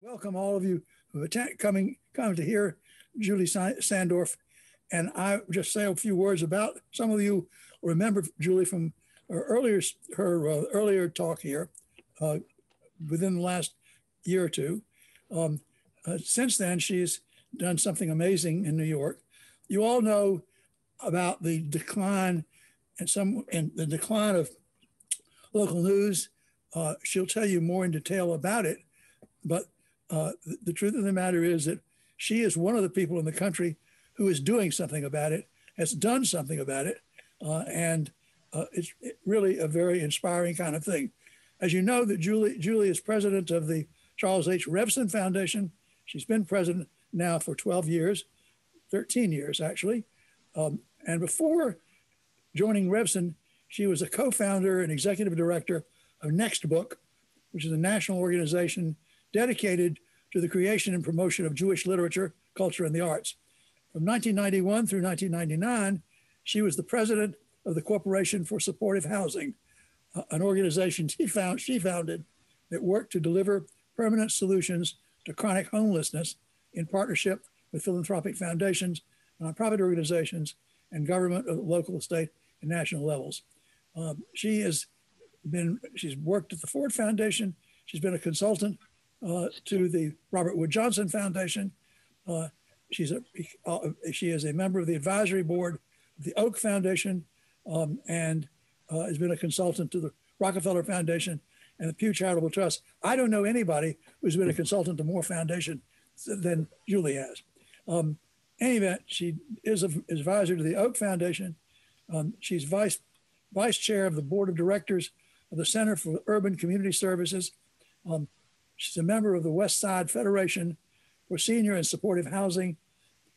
Welcome all of you who are coming coming to hear Julie Sandorf, and I just say a few words about. Some of you remember Julie from her earlier her uh, earlier talk here, uh, within the last year or two. Um, uh, since then, she's done something amazing in New York. You all know about the decline and some and the decline of local news. Uh, she'll tell you more in detail about it, but uh, the, truth of the matter is that she is one of the people in the country who is doing something about it, has done something about it, uh, and uh, it's really a very inspiring kind of thing. As you know, that Julie Julie is president of the Charles H. Revson Foundation. She's been president now for 12 years, 13 years actually, um, and before joining Revson, she was a co-founder and executive director of Nextbook, which is a national organization dedicated to the creation and promotion of Jewish literature, culture, and the arts. From 1991 through 1999, she was the president of the Corporation for Supportive Housing, an organization she, found, she founded that worked to deliver permanent solutions to chronic homelessness in partnership with philanthropic foundations, nonprofit organizations, and government at local, state, and national levels. Um, she has been, she's worked at the Ford Foundation. She's been a consultant uh, to the Robert Wood Johnson Foundation. Uh, she's a, uh, she is a member of the advisory board of the Oak Foundation um, and uh, has been a consultant to the Rockefeller Foundation and the Pew Charitable Trust. I don't know anybody who's been a consultant to more foundation than Julie has. Um, any event, she is an advisor to the Oak Foundation. Um, she's vice vice chair of the board of directors of the Center for Urban Community Services. Um, She's a member of the West Side Federation for Senior and Supportive Housing.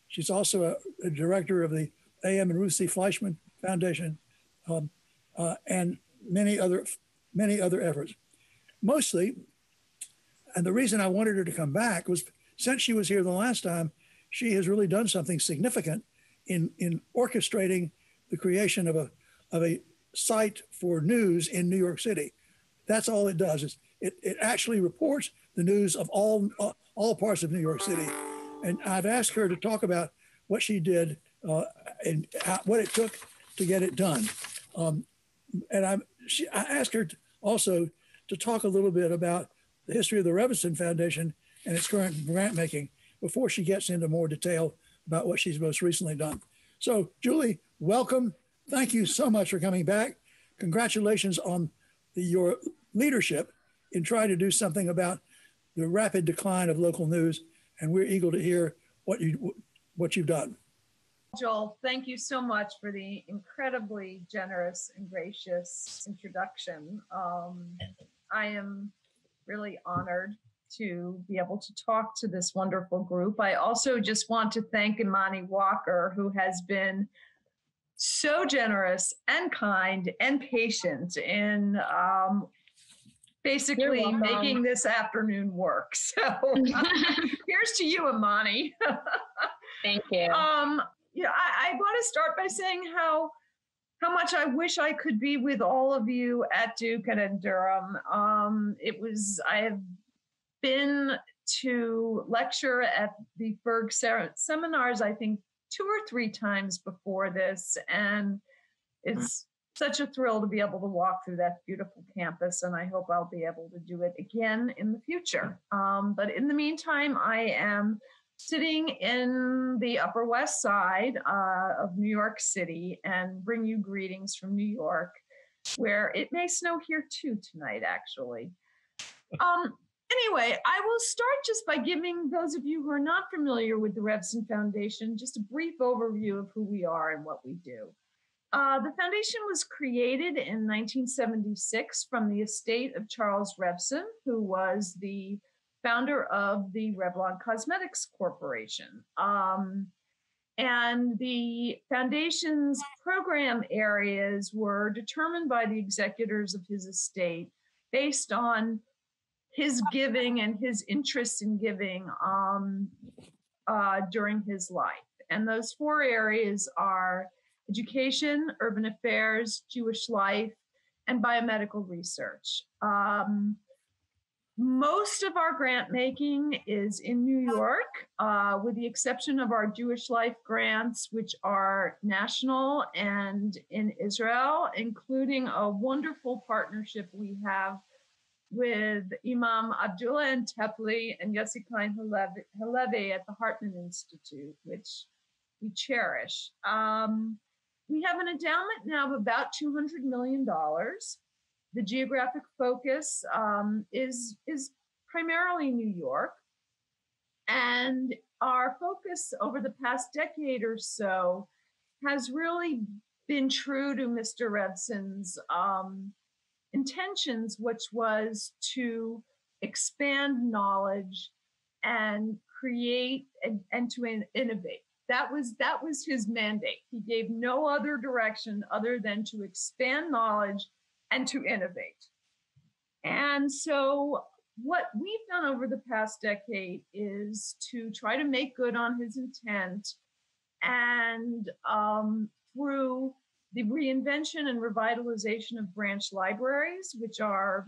She's also a, a director of the A.M. and Ruth C. Fleischman Foundation, um, uh, and many other many other efforts. Mostly, and the reason I wanted her to come back was since she was here the last time, she has really done something significant in in orchestrating the creation of a of a site for news in New York City. That's all it does. Is it, it actually reports the news of all uh, all parts of New York City. And I've asked her to talk about what she did uh, and how, what it took to get it done. Um, and I, she, I asked her also to talk a little bit about the history of the Revson Foundation and its current grant making before she gets into more detail about what she's most recently done. So, Julie, welcome. Thank you so much for coming back. Congratulations on the, your leadership in trying to do something about the rapid decline of local news, and we're eager to hear what you what you've done. Joel, thank you so much for the incredibly generous and gracious introduction. Um, I am really honored to be able to talk to this wonderful group. I also just want to thank Imani Walker, who has been so generous and kind and patient in um, basically making this afternoon work. So here's to you, Imani. Thank you. Um, yeah, I, I want to start by saying how how much I wish I could be with all of you at Duke and at Durham. Um, it was I have been to lecture at the FIRG seminars, I think two or three times before this, and it's such a thrill to be able to walk through that beautiful campus, and I hope I'll be able to do it again in the future. Um, but in the meantime, I am sitting in the Upper West Side uh, of New York City and bring you greetings from New York, where it may snow here too tonight, actually. Um, anyway, I will start just by giving those of you who are not familiar with the Revson Foundation just a brief overview of who we are and what we do. Uh, the foundation was created in 1976 from the estate of Charles Revson, who was the founder of the Revlon Cosmetics Corporation. Um, and the foundation's program areas were determined by the executors of his estate based on his giving and his interest in giving um, uh, during his life. And those four areas are education, urban affairs, Jewish life, and biomedical research. Um, most of our grant making is in New York, uh, with the exception of our Jewish Life grants, which are national and in Israel, including a wonderful partnership we have with Imam Abdullah Antepli and Yossi Klein Halevi at the Hartman Institute, which we cherish. Um, we have an endowment now of about $200 million. The geographic focus um, is, is primarily New York. And our focus over the past decade or so has really been true to Mr. Revson's um, intentions, which was to expand knowledge and create and, and to in- innovate. That was that was his mandate. He gave no other direction other than to expand knowledge and to innovate. And so what we've done over the past decade is to try to make good on his intent and um, through the reinvention and revitalization of branch libraries, which are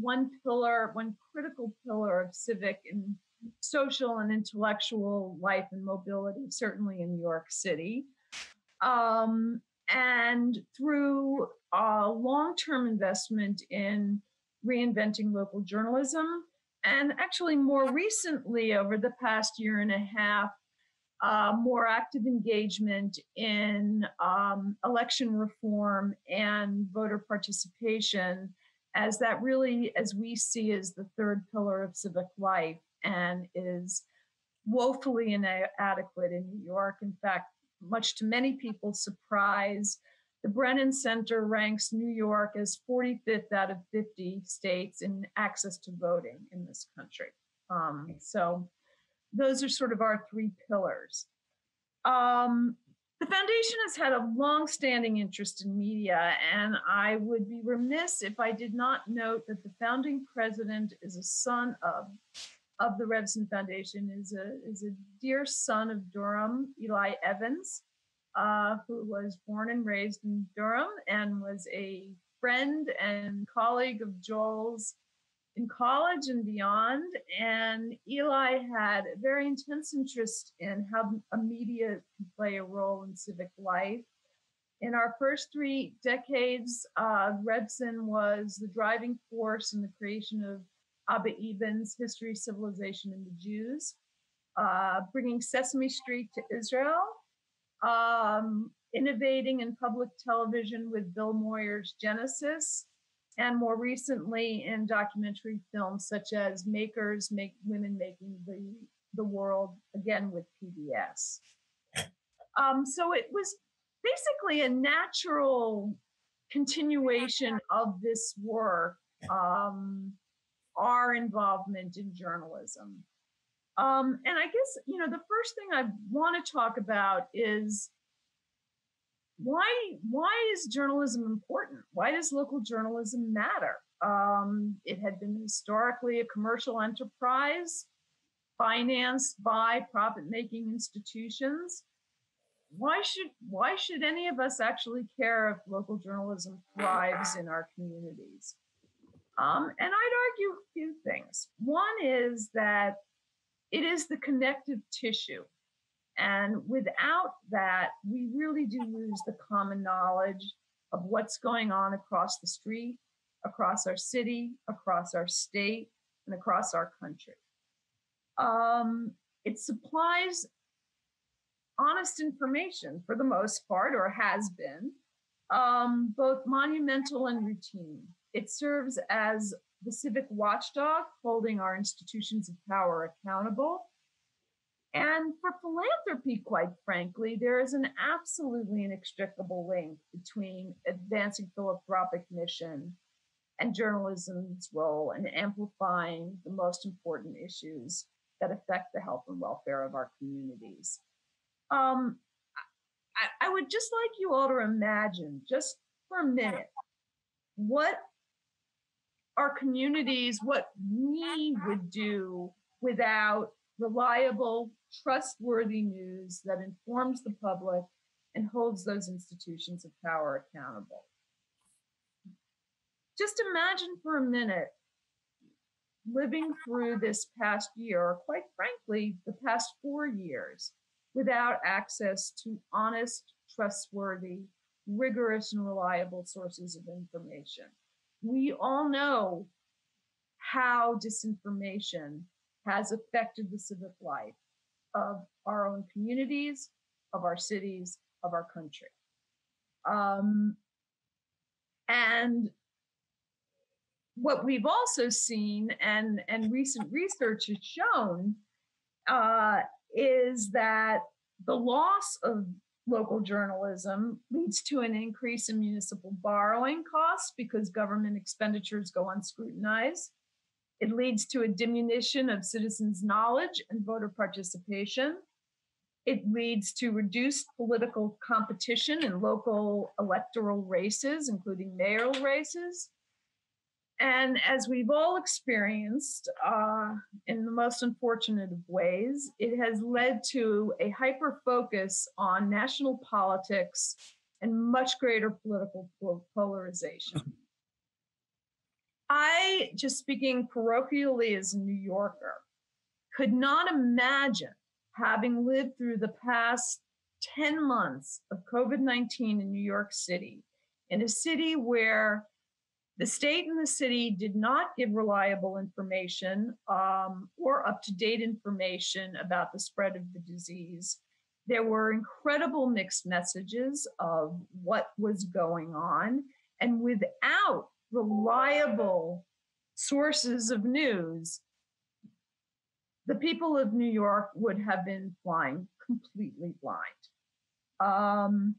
one pillar, one critical pillar of civic and social and intellectual life and mobility, certainly in New York City. Um, and through long term investment in reinventing local journalism, and actually more recently, over the past year and a half, uh, more active engagement in um, election reform and voter participation, as that really, as we see, is the third pillar of civic life and is woefully inadequate in New York. In fact, much to many people's surprise, the Brennan Center ranks New York as 45th out of 50 states in access to voting in this country. Um, so those are sort of our three pillars. Um, the foundation has had a long-standing interest in media, and I would be remiss if I did not note that the founding president is a son of of the Revson Foundation is a is a dear son of Durham, Eli Evans, uh, who was born and raised in Durham and was a friend and colleague of Joel's in college and beyond. And Eli had a very intense interest in how a media can play a role in civic life. In our first three decades, uh, was the driving force in the creation of Abba Eban's History, Civilization, and the Jews, uh, bringing Sesame Street to Israel, um, innovating in public television with Bill Moyers' Genesis, and more recently in documentary films such as Makers, Make Women Making the, the World, again with PBS. Um, so it was basically a natural continuation of this work, um, our involvement in journalism. Um, and I guess, you know, the first thing I want to talk about is why why is journalism important? Why does local journalism matter? Um, it had been historically a commercial enterprise financed by profit-making institutions. Why should why should any of us actually care if local journalism thrives in our communities? Um, and I'd argue a few things. One is that it is the connective tissue and without that, we really do lose the common knowledge of what's going on across the street, across our city, across our state, and across our country. Um, it supplies honest information for the most part, or has been, um, both monumental and routine. It serves as the civic watchdog, holding our institutions of power accountable and for philanthropy, quite frankly, there is an absolutely inextricable link between advancing philanthropic mission and journalism's role in amplifying the most important issues that affect the health and welfare of our communities. Um, I, I would just like you all to imagine, just for a minute, what our communities, what we would do without reliable, trustworthy news that informs the public and holds those institutions of power accountable. Just imagine for a minute living through this past year, or quite frankly, the past four years, without access to honest, trustworthy, rigorous, and reliable sources of information. We all know how disinformation has affected the civic life of our own communities, of our cities, of our country. Um, and what we've also seen, and, and recent research has shown, uh, is that the loss of local journalism leads to an increase in municipal borrowing costs because government expenditures go unscrutinized. It leads to a diminution of citizens' knowledge and voter participation. It leads to reduced political competition in local electoral races, including mayoral races. And as we've all experienced uh, in the most unfortunate of ways, it has led to a hyper focus on national politics and much greater political polarization. I, just speaking parochially as a New Yorker, could not imagine having lived through the past 10 months of COVID 19 in New York City, in a city where the state and the city did not give reliable information um, or up to date information about the spread of the disease. There were incredible mixed messages of what was going on. And without reliable sources of news, the people of New York would have been flying completely blind. Um,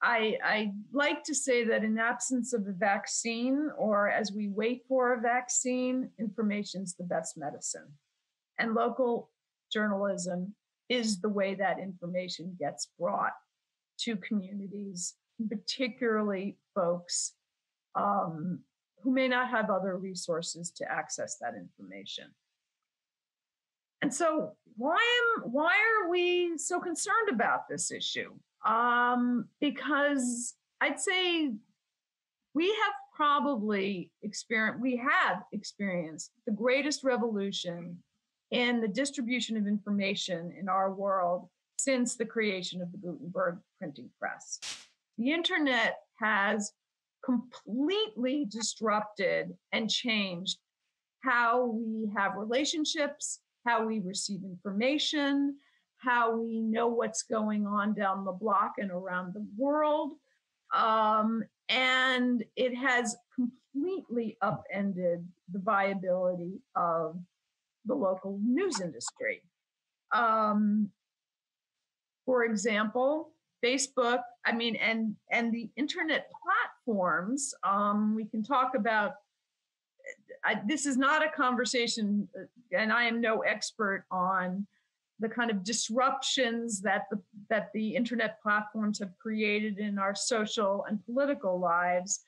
I, I like to say that in absence of a vaccine or as we wait for a vaccine, information is the best medicine. And local journalism is the way that information gets brought to communities, particularly folks um, who may not have other resources to access that information. And so why am why are we so concerned about this issue? Um, because I'd say we have probably experienced we have experienced the greatest revolution in the distribution of information in our world since the creation of the Gutenberg printing press. The internet has completely disrupted and changed how we have relationships, how we receive information, how we know what's going on down the block and around the world. Um, and it has completely upended the viability of the local news industry. Um, for example, Facebook, I mean, and and the internet platforms. Um, we can talk about. I, this is not a conversation, uh, and I am no expert on the kind of disruptions that the that the internet platforms have created in our social and political lives.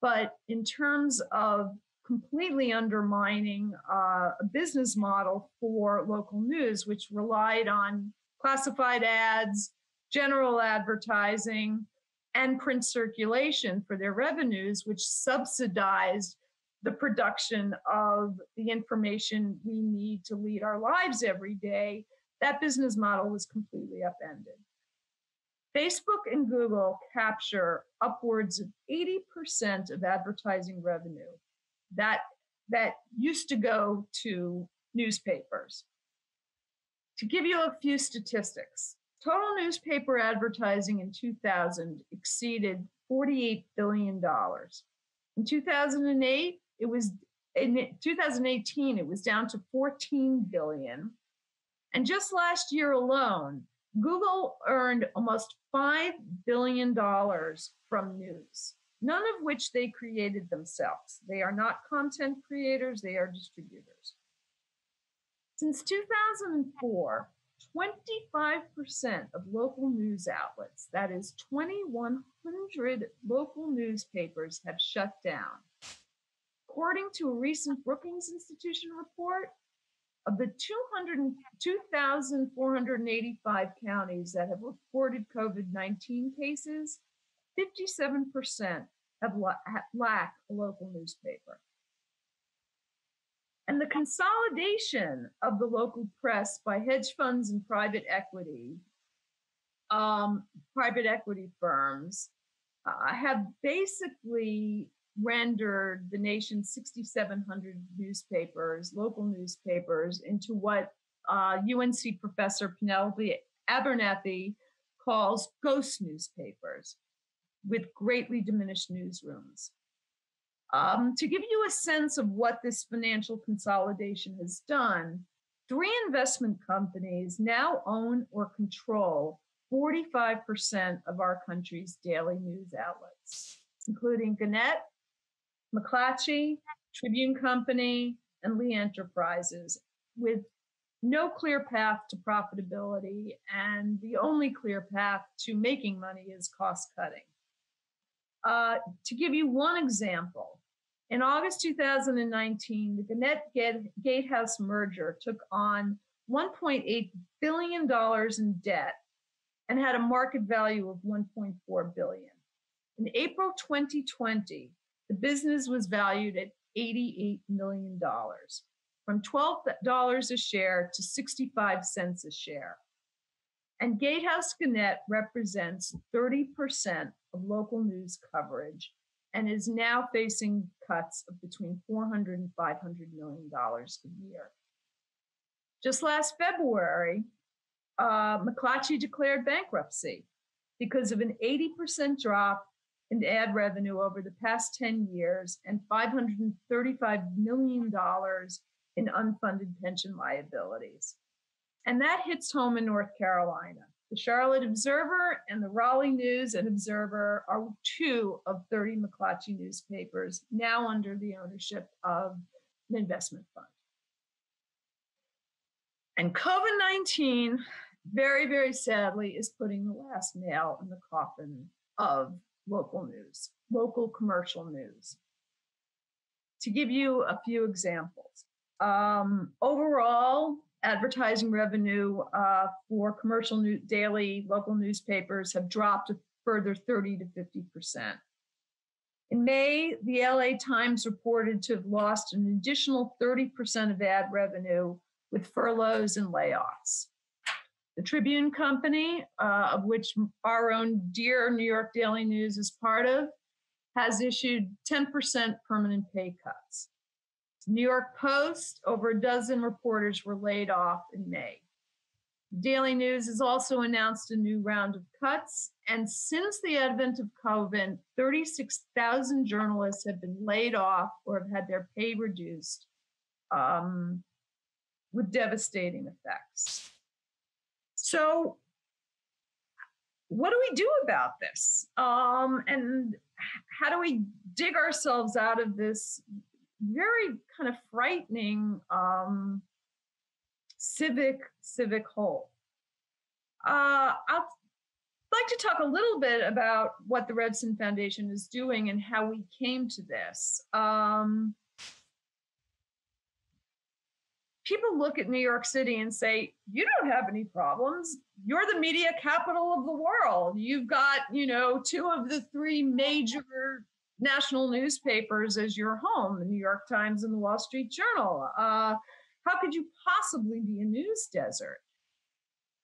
But in terms of completely undermining uh, a business model for local news, which relied on classified ads, general advertising, and print circulation for their revenues, which subsidized the production of the information we need to lead our lives every day, that business model was completely upended. Facebook and Google capture upwards of 80% of advertising revenue that, that used to go to newspapers. To give you a few statistics, total newspaper advertising in 2000 exceeded $48 billion. In 2008, it was in 2018 it was down to 14 billion and just last year alone google earned almost $5 billion from news none of which they created themselves they are not content creators they are distributors since 2004 25% of local news outlets, that is 2,100 local newspapers, have shut down. According to a recent Brookings Institution report, of the 2,485 counties that have reported COVID 19 cases, 57% have la- lack a local newspaper. and the consolidation of the local press by hedge funds and private equity, um, private equity firms, uh, have basically rendered the nation's 6,700 newspapers, local newspapers, into what uh, UNC professor Penelope Abernathy calls ghost newspapers with greatly diminished newsrooms. Um, to give you a sense of what this financial consolidation has done, three investment companies now own or control 45% of our country's daily news outlets, including Gannett, McClatchy, Tribune Company, and Lee Enterprises, with no clear path to profitability, and the only clear path to making money is cost cutting. Uh, to give you one example, in August 2019, the Gannett Gatehouse merger took on $1.8 billion in debt and had a market value of 1.4 billion. In April 2020, the business was valued at $88 million, from $12 a share to 65 cents a share. And Gatehouse Gannett represents 30% of local news coverage and is now facing cuts of between 400 and 500 million dollars a year. Just last February, uh, McClatchy declared bankruptcy because of an 80% drop in ad revenue over the past 10 years and $535 million in unfunded pension liabilities. And that hits home in North Carolina. The Charlotte Observer and the Raleigh News and Observer are two of 30 McClatchy newspapers now under the ownership of an investment fund. And COVID 19, very, very sadly, is putting the last nail in the coffin of local news, local commercial news. To give you a few examples, um, overall, advertising revenue uh, for commercial new, daily local newspapers have dropped a further 30 to 50 percent. In May, the LA Times reported to have lost an additional 30 percent of ad revenue with furloughs and layoffs. The Tribune Company, uh, of which our own dear New York Daily News is part of, has issued 10% permanent pay cuts. New York Post, over a dozen reporters were laid off in May. Daily News has also announced a new round of cuts. And since the advent of COVID, 36,000 journalists have been laid off or have had their pay reduced um, with devastating effects. So, what do we do about this? Um, and how do we dig ourselves out of this very kind of frightening um, civic civic hole? Uh, I'd like to talk a little bit about what the Revson Foundation is doing and how we came to this. Um, people look at New York City and say, you don't have any problems. You're the media capital of the world. You've got, you know, two of the three major national newspapers as your home, the New York Times and the Wall Street Journal. Uh, how could you possibly be a news desert?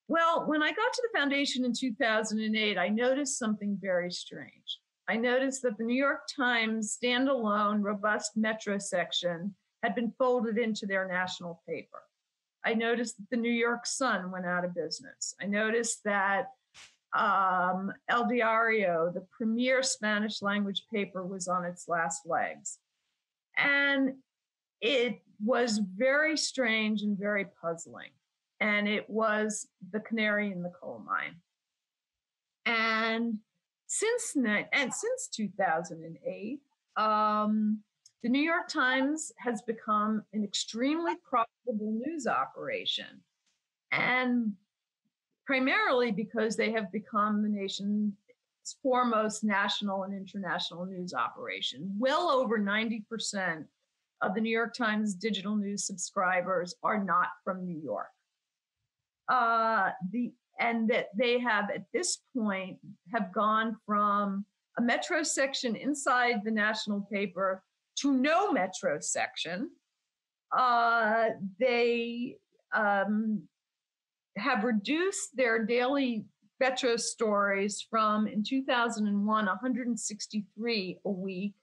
Well, when I got to the foundation in 2008, I noticed something very strange. I noticed that the New York Times standalone, robust metro section had been folded into their national paper. I noticed that the New York Sun went out of business. I noticed that um, El Diario, the premier Spanish language paper, was on its last legs. And it was very strange and very puzzling. And it was the canary in the coal mine. And since and since 2008, um, the New York Times has become an extremely profitable news operation. And primarily because they have become the nation's foremost national and international news operation. Well over 90% of the New York Times digital news subscribers are not from New York. Uh, the and that they have at this point have gone from a metro section inside the national paper to no metro section. Uh, they um, have reduced their daily Metro stories from in 2001 163 a week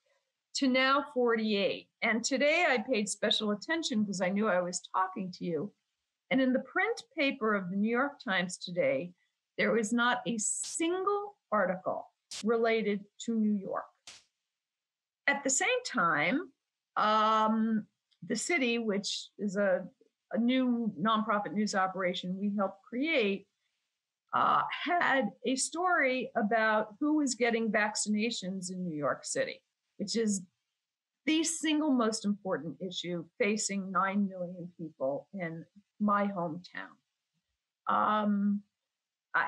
to now 48. And today I paid special attention because I knew I was talking to you. And in the print paper of the New York Times today, there was not a single article related to New York. At the same time, um, the city, which is a, a new nonprofit news operation we helped create, uh, had a story about who was getting vaccinations in New York City, which is the single most important issue facing 9 million people in my hometown. Um,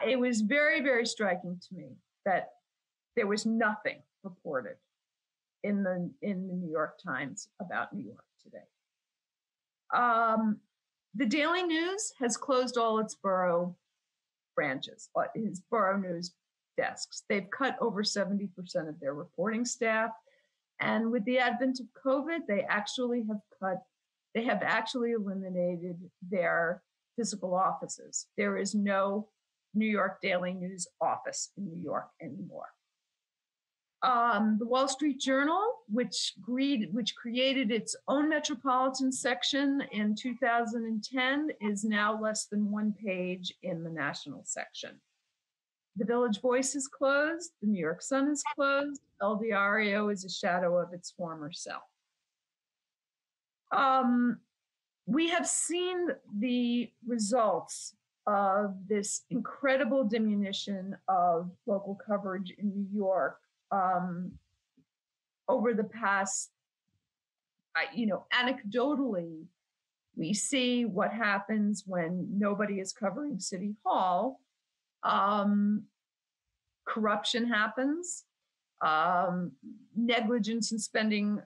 it was very, very striking to me that there was nothing reported in the in the New York Times about New York today. Um, the Daily News has closed all its borough branches, uh, its borough news desks. They've cut over 70% of their reporting staff. And with the advent of COVID, they actually have cut, they have actually eliminated their physical offices. There is no New York Daily News office in New York anymore. Um, the Wall Street Journal, which, agreed, which created its own metropolitan section in 2010, is now less than one page in the national section. The Village Voice is closed, the New York Sun is closed, El Diario is a shadow of its former self. Um, we have seen the results of this incredible diminution of local coverage in New York um, over the past, you know, anecdotally, we see what happens when nobody is covering City Hall. Um, corruption happens, um, negligence in spending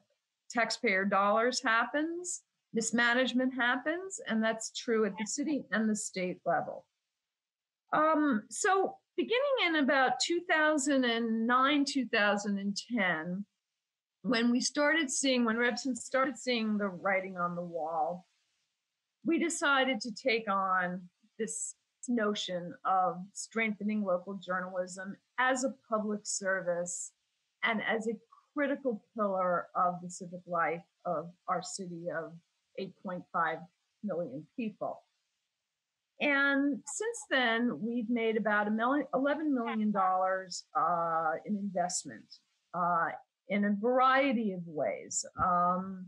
taxpayer dollars happens, mismanagement happens, and that's true at the city and the state level. Um, so beginning in about 2009, 2010, when we started seeing, when Revson started seeing the writing on the wall, we decided to take on this notion of strengthening local journalism as a public service and as a critical pillar of the civic life of our city of 8.5 million people. And since then, we've made about a million, $11 million uh, in investment uh, in a variety of ways. Um,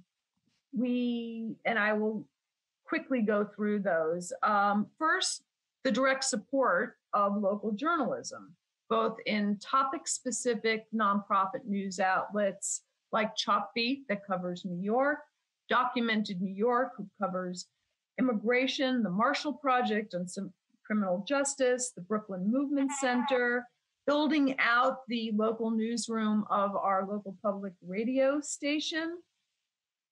we, and I will quickly go through those. Um, first, the direct support of local journalism, both in topic specific nonprofit news outlets like Chalkbeat that covers New York, Documented New York, who covers immigration, the Marshall Project on some criminal justice, the Brooklyn Movement Center, building out the local newsroom of our local public radio station,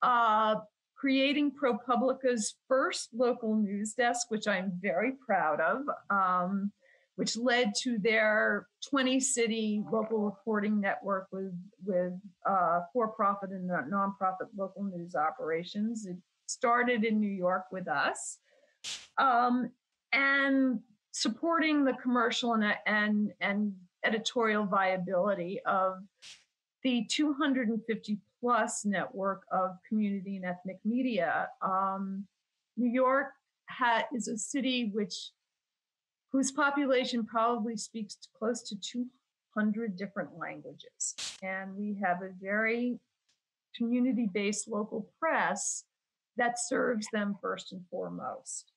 uh, creating ProPublica's first local news desk, which I'm very proud of, um, which led to their 20 city local reporting network with, with uh, for profit and nonprofit local news operations. It started in New York with us, um, and supporting the commercial and, and, and editorial viability of the 250 plus network of community and ethnic media. Um, New York ha- is a city which whose population probably speaks to close to 200 different languages. And we have a very community based local press that serves them first and foremost.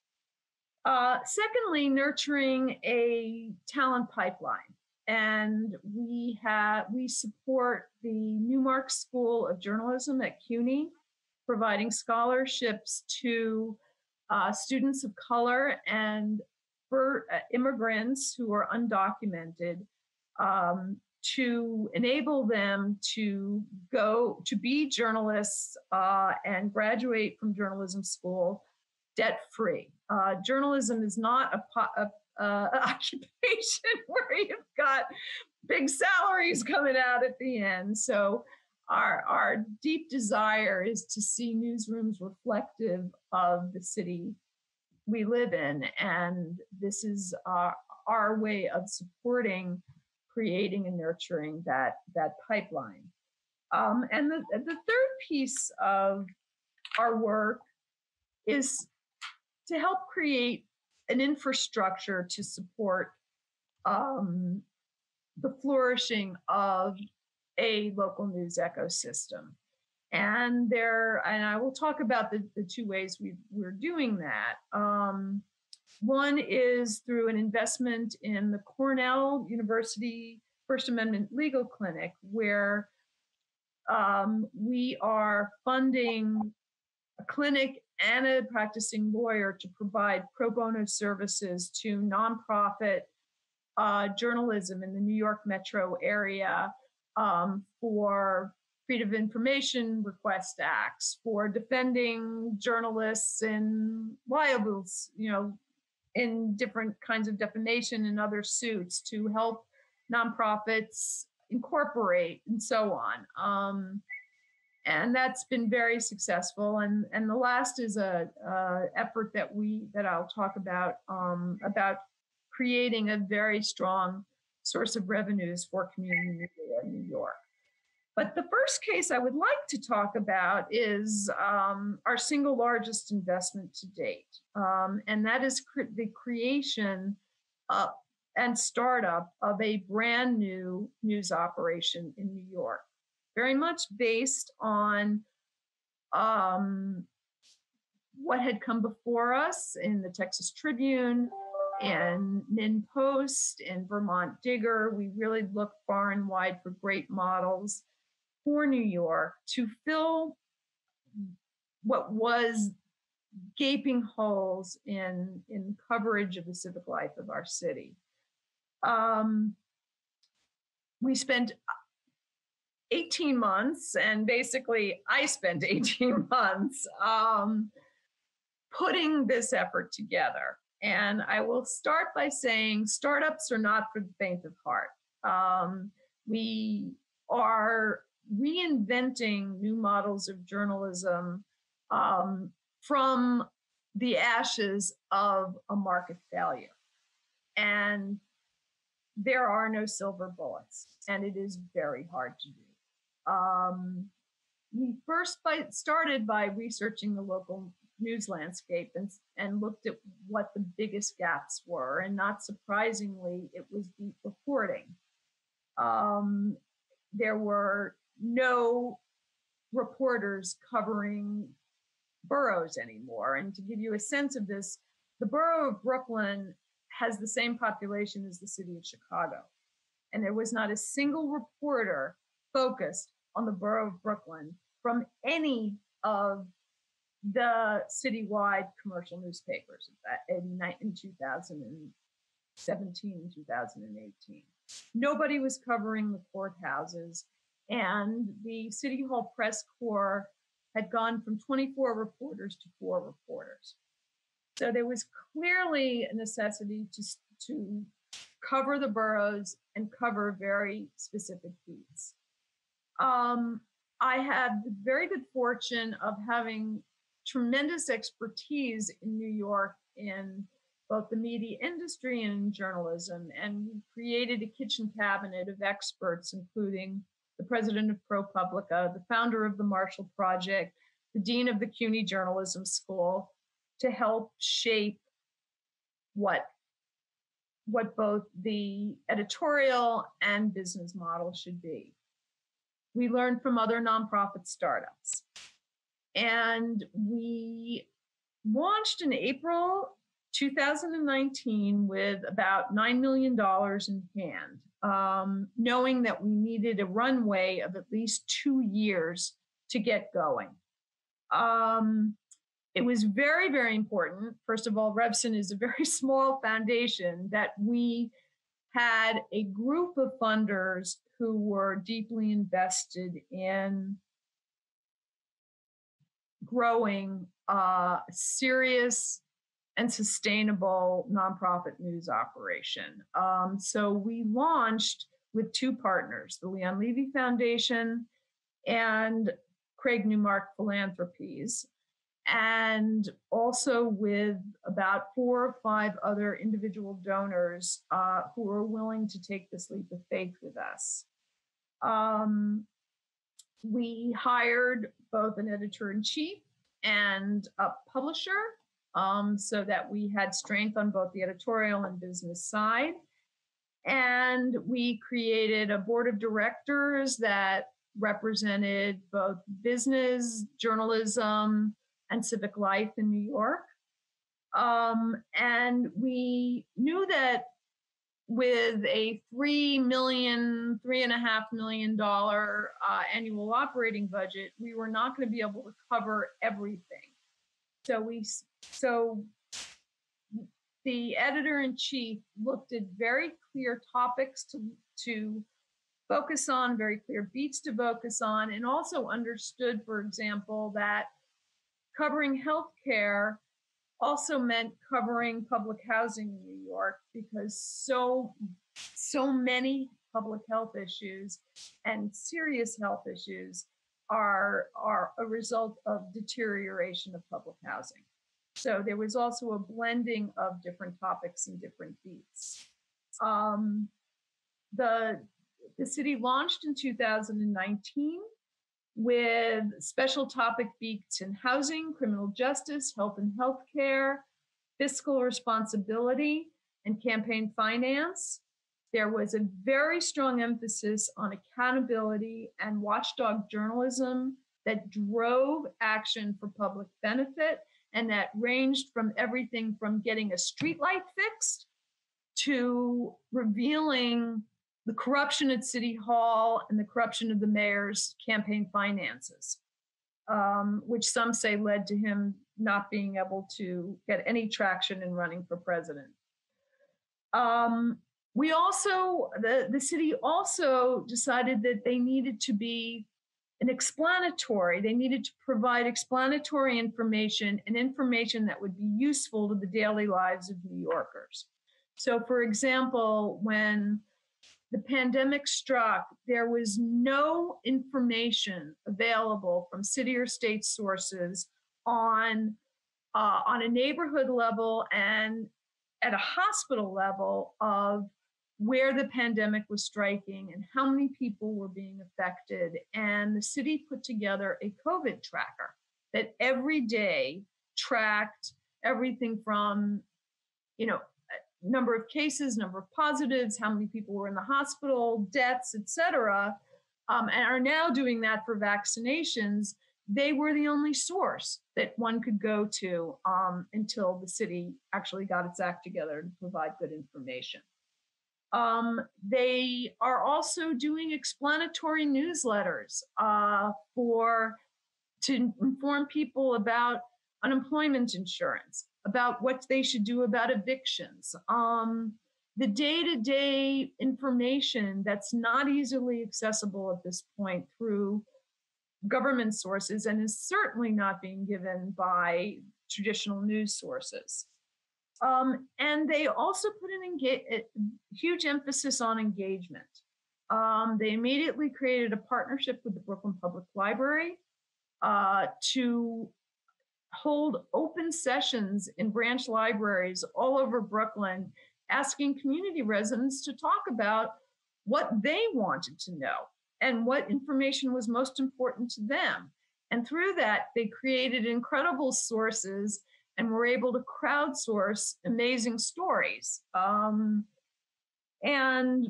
Uh, secondly, nurturing a talent pipeline. And we have we support the Newmark School of Journalism at CUNY, providing scholarships to uh, students of color and for uh, immigrants who are undocumented um, to enable them to go to be journalists uh, and graduate from journalism school debt free. Uh, journalism is not a, a, a occupation where you've got big salaries coming out at the end. So our, our deep desire is to see newsrooms reflective of the city we live in. And this is our, our way of supporting, creating and nurturing that, that pipeline. Um, and the, the third piece of our work is to help create an infrastructure to support um, the flourishing of a local news ecosystem. And there, and I will talk about the, the two ways we, we're doing that. Um, one is through an investment in the Cornell University First Amendment Legal Clinic, where um, we are funding a clinic and a practicing lawyer to provide pro bono services to nonprofit uh, journalism in the New York metro area um, for Freedom of Information Request Acts, for defending journalists in libels, you know, in different kinds of defamation and other suits to help nonprofits incorporate and so on. Um, and that's been very successful. And and the last is a, a effort that we that I'll talk about um, about creating a very strong source of revenues for community media in New York. But the first case I would like to talk about is um, our single largest investment to date, um, and that is the creation uh, and startup of a brand new news operation in New York, very much based on um, what had come before us in the Texas Tribune and Min Post and Vermont Digger. We really look far and wide for great models for New York to fill what was gaping holes in in coverage of the civic life of our city. Um, we spent 18 months, and basically, I spent 18 months um, putting this effort together. And I will start by saying startups are not for the faint of heart. Um, we are reinventing new models of journalism um, from the ashes of a market failure. And there are no silver bullets, and it is very hard to do. Um, we first by, started by researching the local news landscape and, and looked at what the biggest gaps were. And not surprisingly, it was deep reporting. Um, there were no reporters covering boroughs anymore. And to give you a sense of this, the borough of Brooklyn has the same population as the city of Chicago. And there was not a single reporter focused on the borough of Brooklyn from any of the citywide commercial newspapers in, in 2017 and 2018. Nobody was covering the courthouses, and the City Hall press corps had gone from 24 reporters to four reporters. So there was clearly a necessity to, to cover the boroughs and cover very specific beats. Um, I had the very good fortune of having tremendous expertise in New York in both the media industry and journalism. And we created a kitchen cabinet of experts, including the president of ProPublica, the founder of the Marshall Project, the dean of the CUNY Journalism School, to help shape what what both the editorial and business model should be. We learned from other nonprofit startups. And we launched in April 2019 with about $9 million in hand, um, knowing that we needed a runway of at least two years to get going. Um, it was very, very important. First of all, Revson is a very small foundation that we had a group of funders who were deeply invested in growing a serious and sustainable nonprofit news operation. Um, so we launched with two partners, the Leon Levy Foundation and Craig Newmark Philanthropies, and also with about four or five other individual donors uh, who are willing to take this leap of faith with us. Um, we hired both an editor in chief and a publisher um, so that we had strength on both the editorial and business side. And we created a board of directors that represented both business, journalism, and civic life in New York. Um, and we knew that with a three million, three and a half million dollar uh, annual operating budget, we were not going to be able to cover everything. So we, so the editor in chief looked at very clear topics to to focus on, very clear beats to focus on, and also understood, for example, that covering healthcare also meant covering public housing in New York because so so many public health issues and serious health issues are are a result of deterioration of public housing. So there was also a blending of different topics and different beats. Um, the the city launched in 2019 with special topic beats in housing, criminal justice, health and healthcare, fiscal responsibility, and campaign finance. There was a very strong emphasis on accountability and watchdog journalism that drove action for public benefit and that ranged from everything from getting a streetlight fixed to revealing the corruption at City Hall and the corruption of the mayor's campaign finances, um, which some say led to him not being able to get any traction in running for president. Um, we also, the, the city also decided that they needed to be an explanatory, they needed to provide explanatory information and information that would be useful to the daily lives of New Yorkers. So, for example, when the pandemic struck, there was no information available from city or state sources on uh, on a neighborhood level and at a hospital level of where the pandemic was striking and how many people were being affected. And the city put together a COVID tracker that every day tracked everything from, you know, number of cases, number of positives, how many people were in the hospital, deaths, etc., um, and are now doing that for vaccinations. They were the only source that one could go to um, until the city actually got its act together to provide good information. Um, they are also doing explanatory newsletters uh, for to inform people about unemployment insurance, about what they should do about evictions, um, the day to day information that's not easily accessible at this point through government sources and is certainly not being given by traditional news sources. Um, and they also put an engage- a huge emphasis on engagement. Um, they immediately created a partnership with the Brooklyn Public Library uh, to hold open sessions in branch libraries all over Brooklyn, asking community residents to talk about what they wanted to know and what information was most important to them. And through that, they created incredible sources and we're able to crowdsource amazing stories. Um, and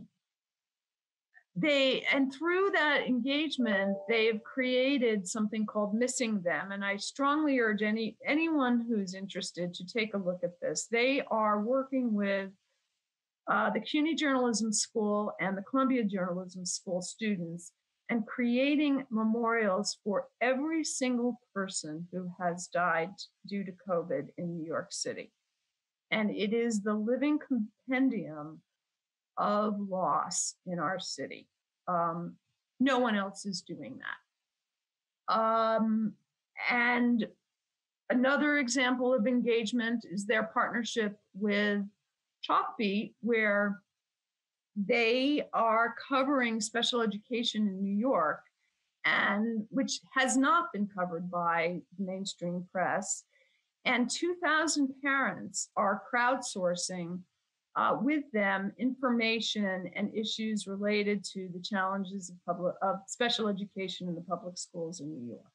they and through that engagement they've created something called missing them and i strongly urge any anyone who's interested to take a look at this they are working with uh, the cuny journalism school and the columbia journalism school students and creating memorials for every single person who has died due to covid in new york city and it is the living compendium of loss in our city. Um, no one else is doing that. Um, and another example of engagement is their partnership with Chalkbeat, where they are covering special education in New York and which has not been covered by mainstream press. And 2,000 parents are crowdsourcing uh, with them information and issues related to the challenges of public of special education in the public schools in New York.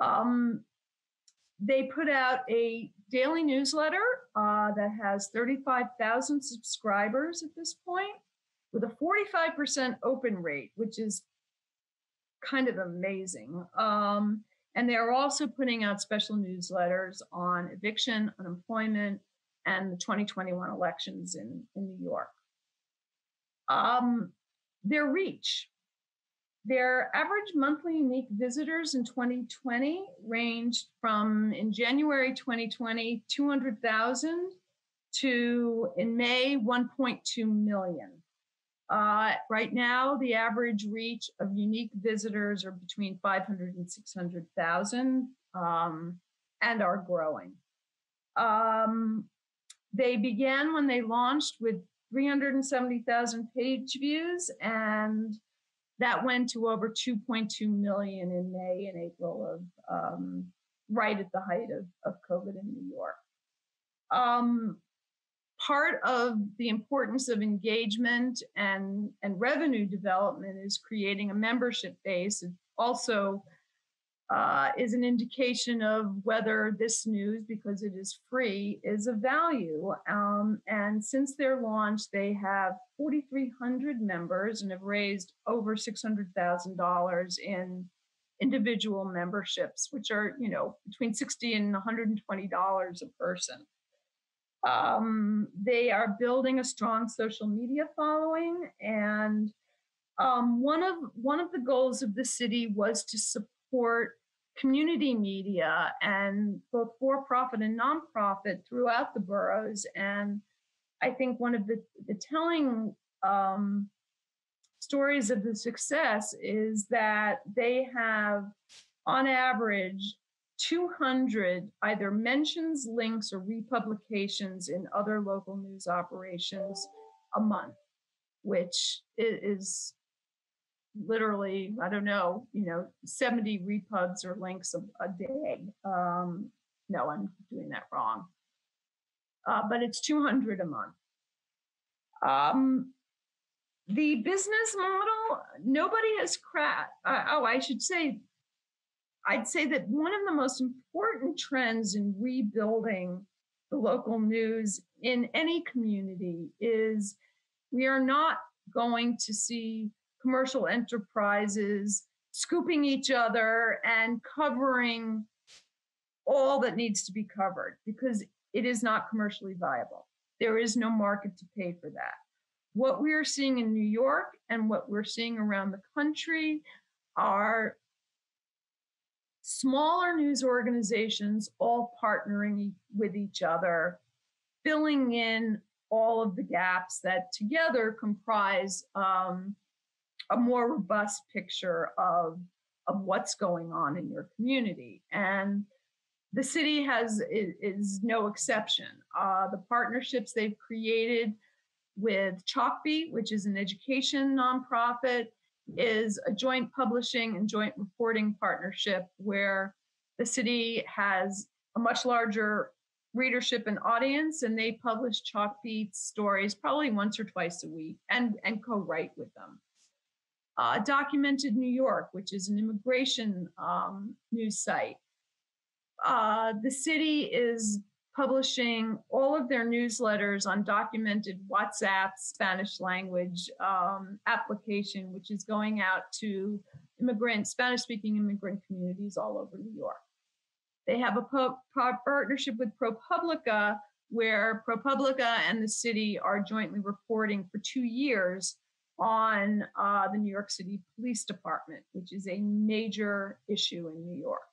Um, they put out a daily newsletter uh, that has 35,000 subscribers at this point with a 45% open rate, which is kind of amazing. Um, and they're also putting out special newsletters on eviction, unemployment, and the 2021 elections in, in New York. Um, their reach. Their average monthly unique visitors in 2020 ranged from in January 2020, 200,000 to in May, 1.2 million. Uh, right now, the average reach of unique visitors are between 500 and 600,000 um, and are growing. Um, they began when they launched with 370,000 page views, and that went to over 2.2 million in May and April of um, right at the height of, of COVID in New York. Um, part of the importance of engagement and, and revenue development is creating a membership base. Also uh, is an indication of whether this news, because it is free, is of value. Um, and since their launch, they have 4,300 members and have raised over $600,000 in individual memberships, which are, you know, between 60 and $120 a person. Um, they are building a strong social media following, and um, one of one of the goals of the city was to support community media and both for-profit and nonprofit throughout the boroughs. And I think one of the, the telling um, stories of the success is that they have, on average, 200 either mentions, links, or republications in other local news operations a month, which is literally, I don't know, you know, 70 repubs or links a, a day. Um, no, I'm doing that wrong. Uh, but it's 200 a month. Um, the business model, nobody has cracked. Uh, oh, I should say I'd say that one of the most important trends in rebuilding the local news in any community is we are not going to see commercial enterprises scooping each other and covering all that needs to be covered because it is not commercially viable. There is no market to pay for that. What we are seeing in New York and what we're seeing around the country are smaller news organizations all partnering with each other, filling in all of the gaps that together comprise um, a more robust picture of, of what's going on in your community. And the city has is, is no exception. Uh, the partnerships they've created with Chalkbeat, which is an education nonprofit, is a joint publishing and joint reporting partnership where the city has a much larger readership and audience and they publish Chalkbeat stories probably once or twice a week and, and co-write with them. Uh, Documented New York, which is an immigration um, news site. Uh, the city is publishing all of their newsletters on documented WhatsApp Spanish language um, application, which is going out to immigrant, Spanish speaking immigrant communities all over New York. They have a partnership with ProPublica, where ProPublica and the city are jointly reporting for two years on uh, the New York City Police Department, which is a major issue in New York.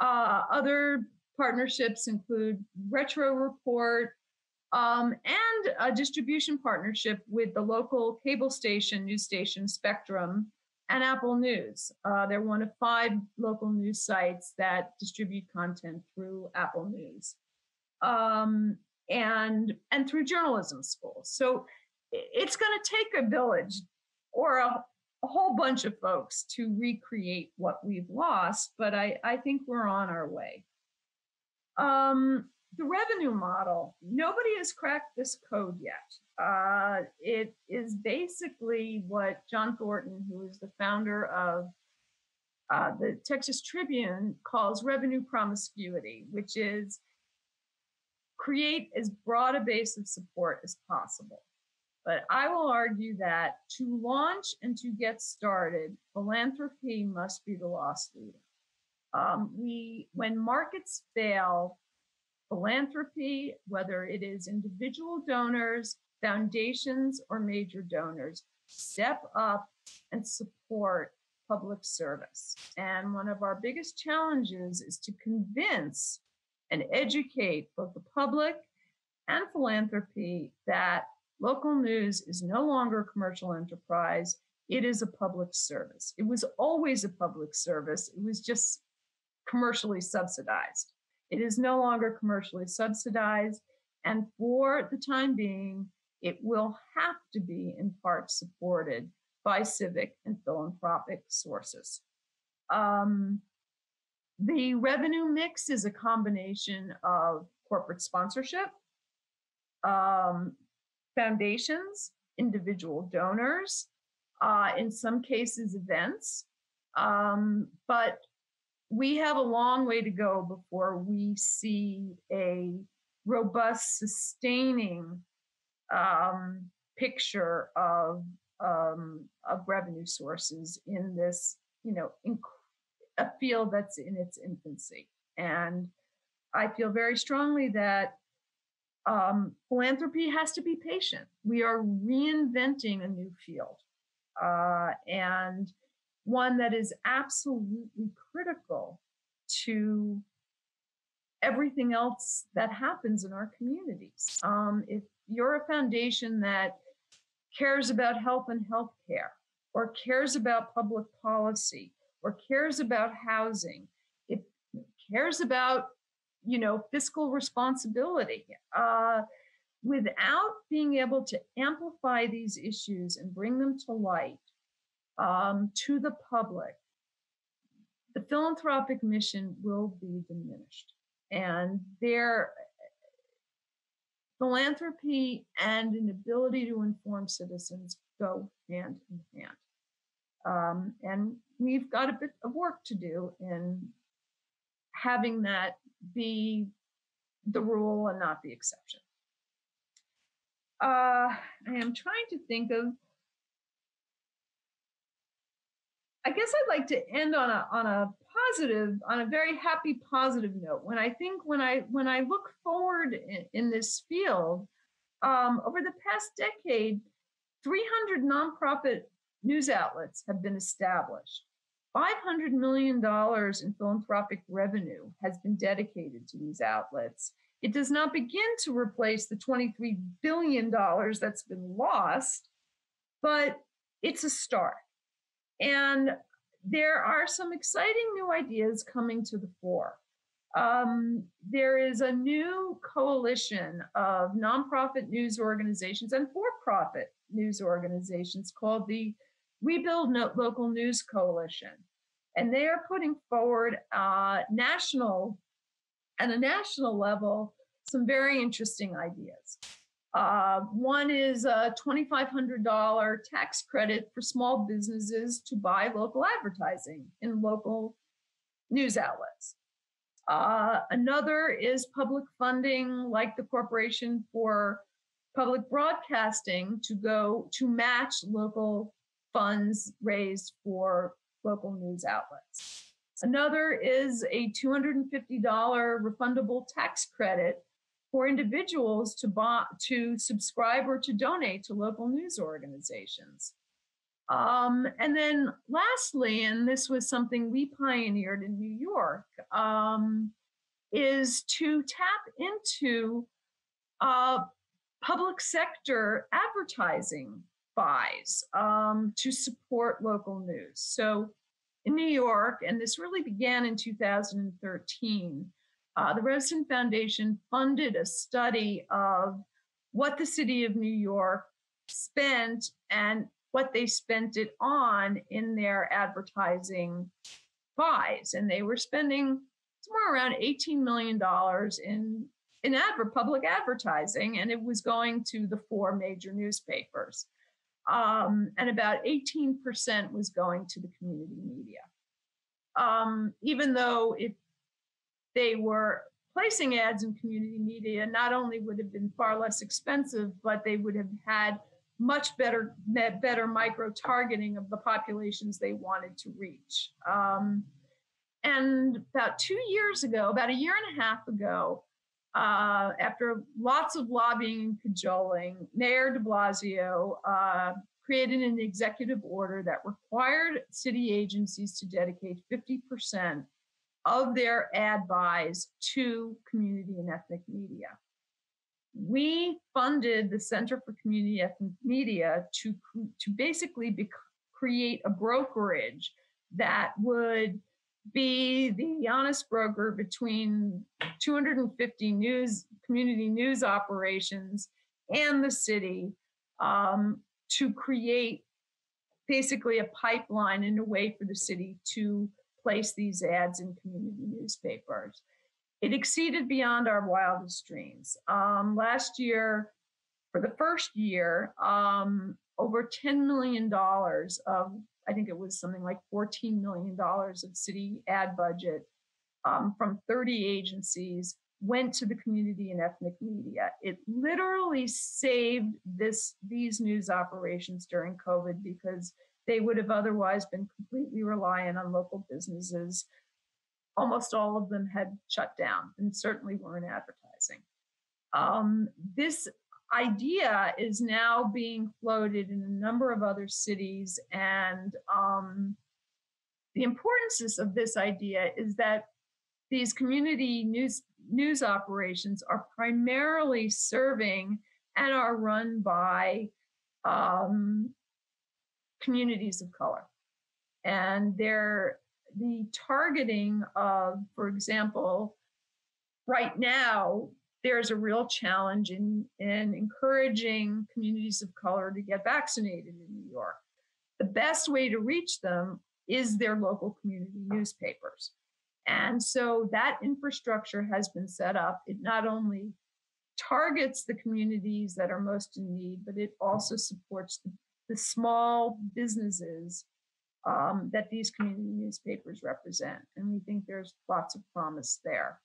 Uh, other partnerships include Retro Report um, and a distribution partnership with the local cable station, news station Spectrum, and Apple News. Uh, they're one of five local news sites that distribute content through Apple News um, and, and through journalism schools. So it's going to take a village or a a whole bunch of folks to recreate what we've lost, but I, I think we're on our way. Um, the revenue model, nobody has cracked this code yet. Uh, it is basically what John Thornton, who is the founder of uh, the Texas Tribune, calls revenue promiscuity, which is create as broad a base of support as possible. But I will argue that to launch and to get started, philanthropy must be the lost leader. Um, we, when markets fail, philanthropy, whether it is individual donors, foundations, or major donors, step up and support public service. And one of our biggest challenges is to convince and educate both the public and philanthropy that local news is no longer a commercial enterprise. It is a public service. It was always a public service. It was just commercially subsidized. It is no longer commercially subsidized. And for the time being, it will have to be in part supported by civic and philanthropic sources. Um, the revenue mix is a combination of corporate sponsorship, um, foundations, individual donors, uh, in some cases, events. Um, but we have a long way to go before we see a robust, sustaining um, picture of um, of revenue sources in this, you know, inc- a field that's in its infancy. And I feel very strongly that um, philanthropy has to be patient. We are reinventing a new field uh, and one that is absolutely critical to everything else that happens in our communities. Um, if you're a foundation that cares about health and healthcare, or cares about public policy, or cares about housing, it cares about you know fiscal responsibility. Uh, without being able to amplify these issues and bring them to light um, to the public, the philanthropic mission will be diminished. And their philanthropy and an ability to inform citizens go hand in hand. Um, and we've got a bit of work to do in having that be the rule and not the exception. Uh, I am trying to think of. I guess I'd like to end on a on a positive, on a very happy positive note. When I think when I when I look forward in, in this field, um, over the past decade, 300 nonprofit news outlets have been established. $500 million in philanthropic revenue has been dedicated to these outlets. It does not begin to replace the $23 billion that's been lost, but it's a start. And there are some exciting new ideas coming to the fore. Um, there is a new coalition of nonprofit news organizations and for profit news organizations called the Rebuild Local News Coalition. And they are putting forward uh, national, at a national level, some very interesting ideas. Uh, one is a $2,500 tax credit for small businesses to buy local advertising in local news outlets. Uh, another is public funding, like the Corporation for Public Broadcasting, to go to match local funds raised for local news outlets. Another is a $250 refundable tax credit for individuals to buy, to subscribe or to donate to local news organizations. Um, and then lastly, and this was something we pioneered in New York, um, is to tap into uh, public sector advertising buys um, to support local news. So in New York, and this really began in 2013, uh, the Revson Foundation funded a study of what the city of New York spent and what they spent it on in their advertising buys. And they were spending somewhere around $18 million in, in adver- public advertising, and it was going to the four major newspapers. Um, and about 18% was going to the community media. Um, even though if they were placing ads in community media, not only would have been far less expensive, but they would have had much better better micro targeting of the populations they wanted to reach. Um, and about two years ago, about a year and a half ago, uh, after lots of lobbying and cajoling, Mayor de Blasio uh, created an executive order that required city agencies to dedicate 50% of their ad buys to community and ethnic media. We funded the Center for Community Ethnic Media to, to basically be, create a brokerage that would be the honest broker between 250 news community news operations and the city um, to create basically a pipeline and a way for the city to place these ads in community newspapers. It exceeded beyond our wildest dreams. Um, last year, for the first year, um, over $10 million of, I think it was something like $14 million of city ad budget um, from 30 agencies went to the community and ethnic media. It literally saved this these news operations during COVID because they would have otherwise been completely reliant on local businesses. Almost all of them had shut down and certainly weren't advertising. Um, this idea is now being floated in a number of other cities, and um, the importance of this idea is that these community news news operations are primarily serving and are run by um, communities of color. And they're the targeting of, for example, right now, there's a real challenge in, in encouraging communities of color to get vaccinated in New York. The best way to reach them is their local community newspapers. And so that infrastructure has been set up. It not only targets the communities that are most in need, but it also supports the, the small businesses um, that these community newspapers represent. And we think there's lots of promise there.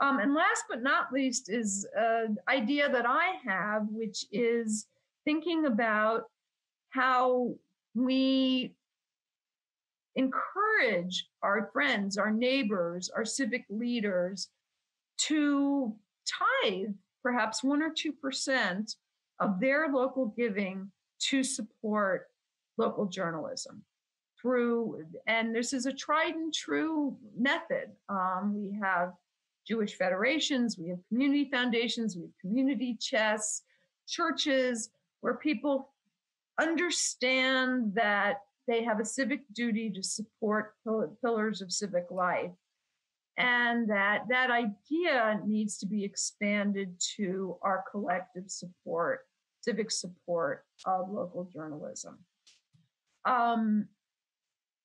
Um, and last but not least is an idea that I have, which is thinking about how we encourage our friends, our neighbors, our civic leaders to tithe perhaps one or two percent of their local giving to support local journalism through and this is a tried and true method. Um, we have jewish federations we have community foundations we have community chests churches where people understand that they have a civic duty to support pillars of civic life. And that that idea needs to be expanded to our collective support civic support of local journalism. Um,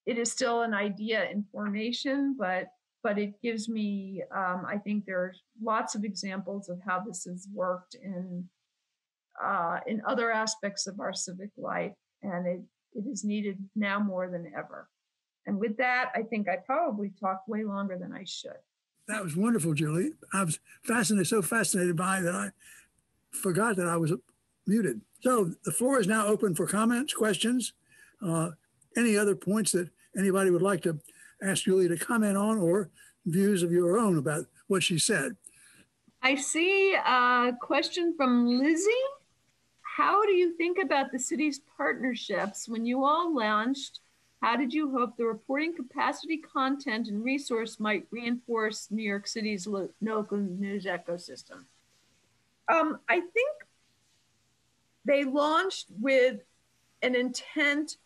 it is still an idea in formation but but it gives me um, i think there's lots of examples of how this has worked in uh, in other aspects of our civic life and it it is needed now more than ever. And with that, I think I probably talked way longer than I should. That was wonderful, Julie. I was fascinated, so fascinated by that I forgot that I was muted. So the floor is now open for comments, questions, uh, any other points that anybody would like to ask Julie to comment on or views of your own about what she said. I see a question from Lizzie. How do you think about the city's partnerships when you all launched? How did you hope the reporting capacity, content, and resource might reinforce New York City's local news ecosystem? Um, I think they launched with an intent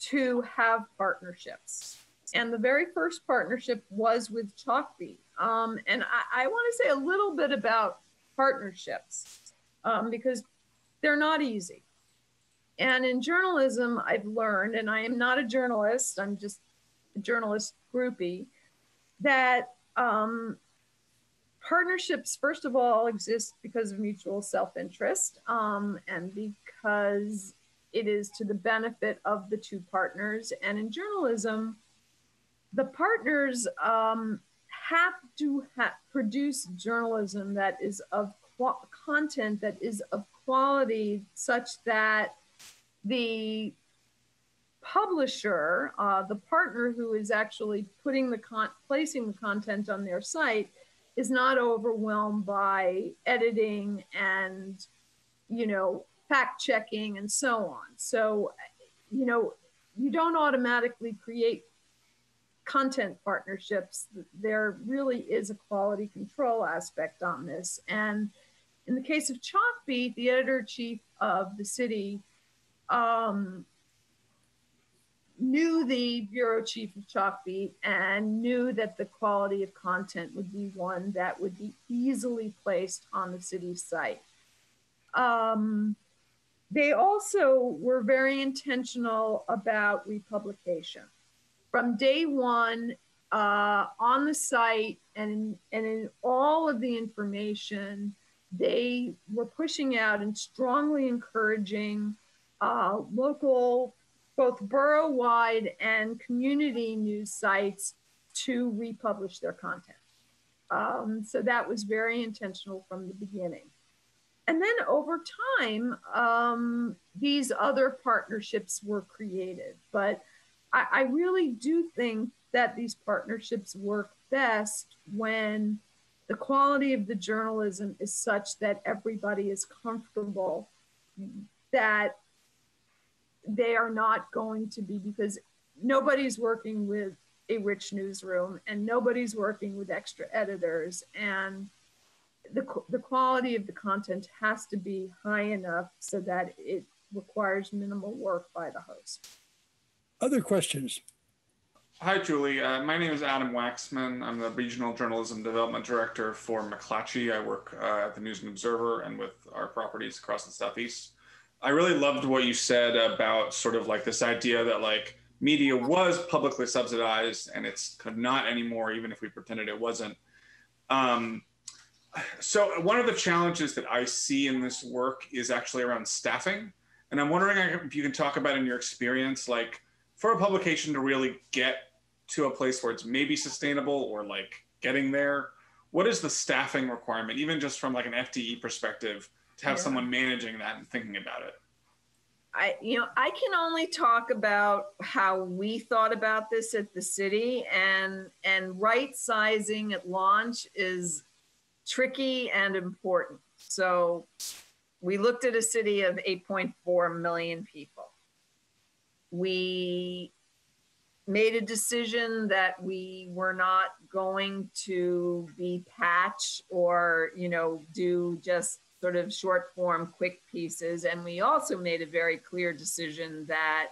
to have partnerships. And the very first partnership was with Chalkbeat. Um, and I, I want to say a little bit about partnerships um, because they're not easy. And in journalism, I've learned, and I am not a journalist, I'm just a journalist groupie, that um, partnerships, first of all, exist because of mutual self interest um, and because it is to the benefit of the two partners. And in journalism, the partners um, have to ha- produce journalism that is of qu- content that is of quality such that the publisher, uh, the partner who is actually putting the con- placing the content on their site, is not overwhelmed by editing and you know fact checking and so on. So, you know, you don't automatically create content partnerships. There really is a quality control aspect on this. And in the case of Chalkbeat, the editor chief of the city um, knew the bureau chief of Chalkbeat and knew that the quality of content would be one that would be easily placed on the city site. Um, they also were very intentional about republication. From day one, uh, on the site and and in all of the information, they were pushing out and strongly encouraging uh, local, both borough wide and community news sites to republish their content. Um, so that was very intentional from the beginning. And then over time, um, these other partnerships were created. But I, I really do think that these partnerships work best when the quality of the journalism is such that everybody is comfortable that they are not going to be because nobody's working with a rich newsroom and nobody's working with extra editors and the, the quality of the content has to be high enough so that it requires minimal work by the host. Other questions? Hi, Julie. Uh, my name is Adam Waxman. I'm the Regional Journalism Development Director for McClatchy. I work uh, at the News and Observer and with our properties across the Southeast. I really loved what you said about sort of like this idea that like media was publicly subsidized and it's not anymore, even if we pretended it wasn't. Um, so one of the challenges that I see in this work is actually around staffing. And I'm wondering if you can talk about in your experience, like for a publication to really get to a place where it's maybe sustainable or like getting there, what is the staffing requirement, even just from like an FTE perspective, to have yeah. someone managing that and thinking about it? I, you know, I can only talk about how we thought about this at the city, and and right sizing at launch is tricky and important. So we looked at a city of 8.4 million people. We made a decision that we were not going to be patch or, you know, do just sort of short form quick pieces. And we also made a very clear decision that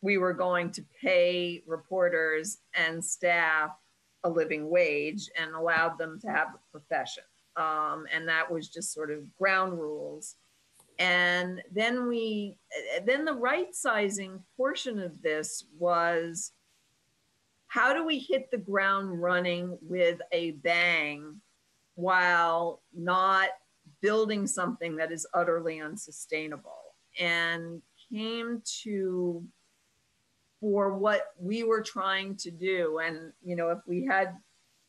we were going to pay reporters and staff a living wage and allowed them to have a profession. Um, and that was just sort of ground rules. And then we, then the right sizing portion of this was how do we hit the ground running with a bang while not building something that is utterly unsustainable? And came to for what we were trying to do. And, you know, if we had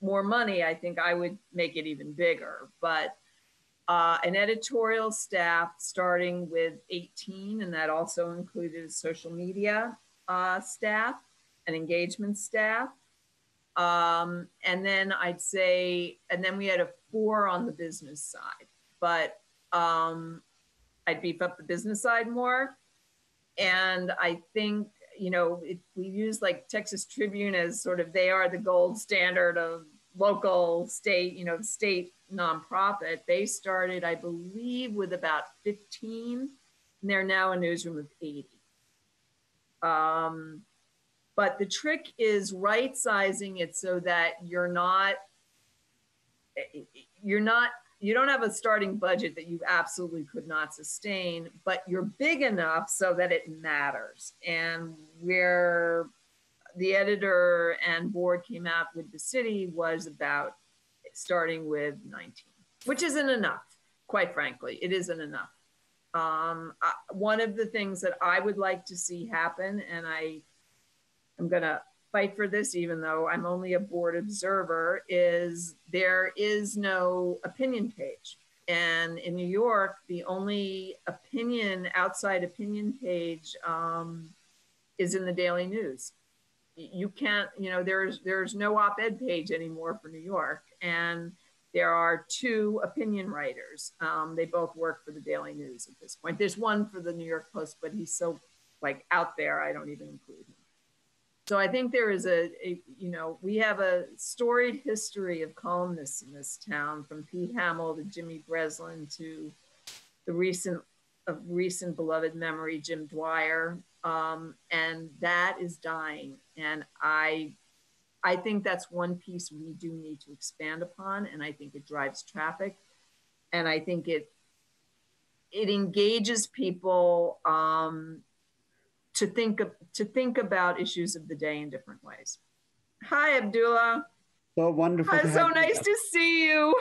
more money, I think I would make it even bigger. But uh, an editorial staff starting with 18, and that also included social media uh, staff, an engagement staff. Um, and then I'd say, and then we had a four on the business side, but um, I'd beef up the business side more. And I think you know, we use like Texas Tribune as sort of they are the gold standard of local, state, you know, state nonprofit. They started, I believe, with about 15, and they're now a newsroom of 80. Um, but the trick is right sizing it so that you're not, you're not you don't have a starting budget that you absolutely could not sustain, but you're big enough so that it matters. And where the editor and board came out with the city was about starting with 19, which isn't enough, quite frankly. It isn't enough. Um, I, one of the things that I would like to see happen, and I am going to fight for this, even though I'm only a board observer, is there is no opinion page. And in New York, the only opinion, outside opinion page um, is in the Daily News. You can't, you know, there's there's no op-ed page anymore for New York, and there are two opinion writers. Um, they both work for the Daily News at this point. There's one for the New York Post, but he's so like out there, I don't even include him. So I think there is a, a, you know, we have a storied history of columnists in this town, from Pete Hamill to Jimmy Breslin to the recent, of recent beloved memory, Jim Dwyer, um, and that is dying. And I, I think that's one piece we do need to expand upon, and I think it drives traffic, and I think it, it engages people um, to think of, to think about issues of the day in different ways. Hi, Abdullah. So wonderful. Hi, so nice to see you.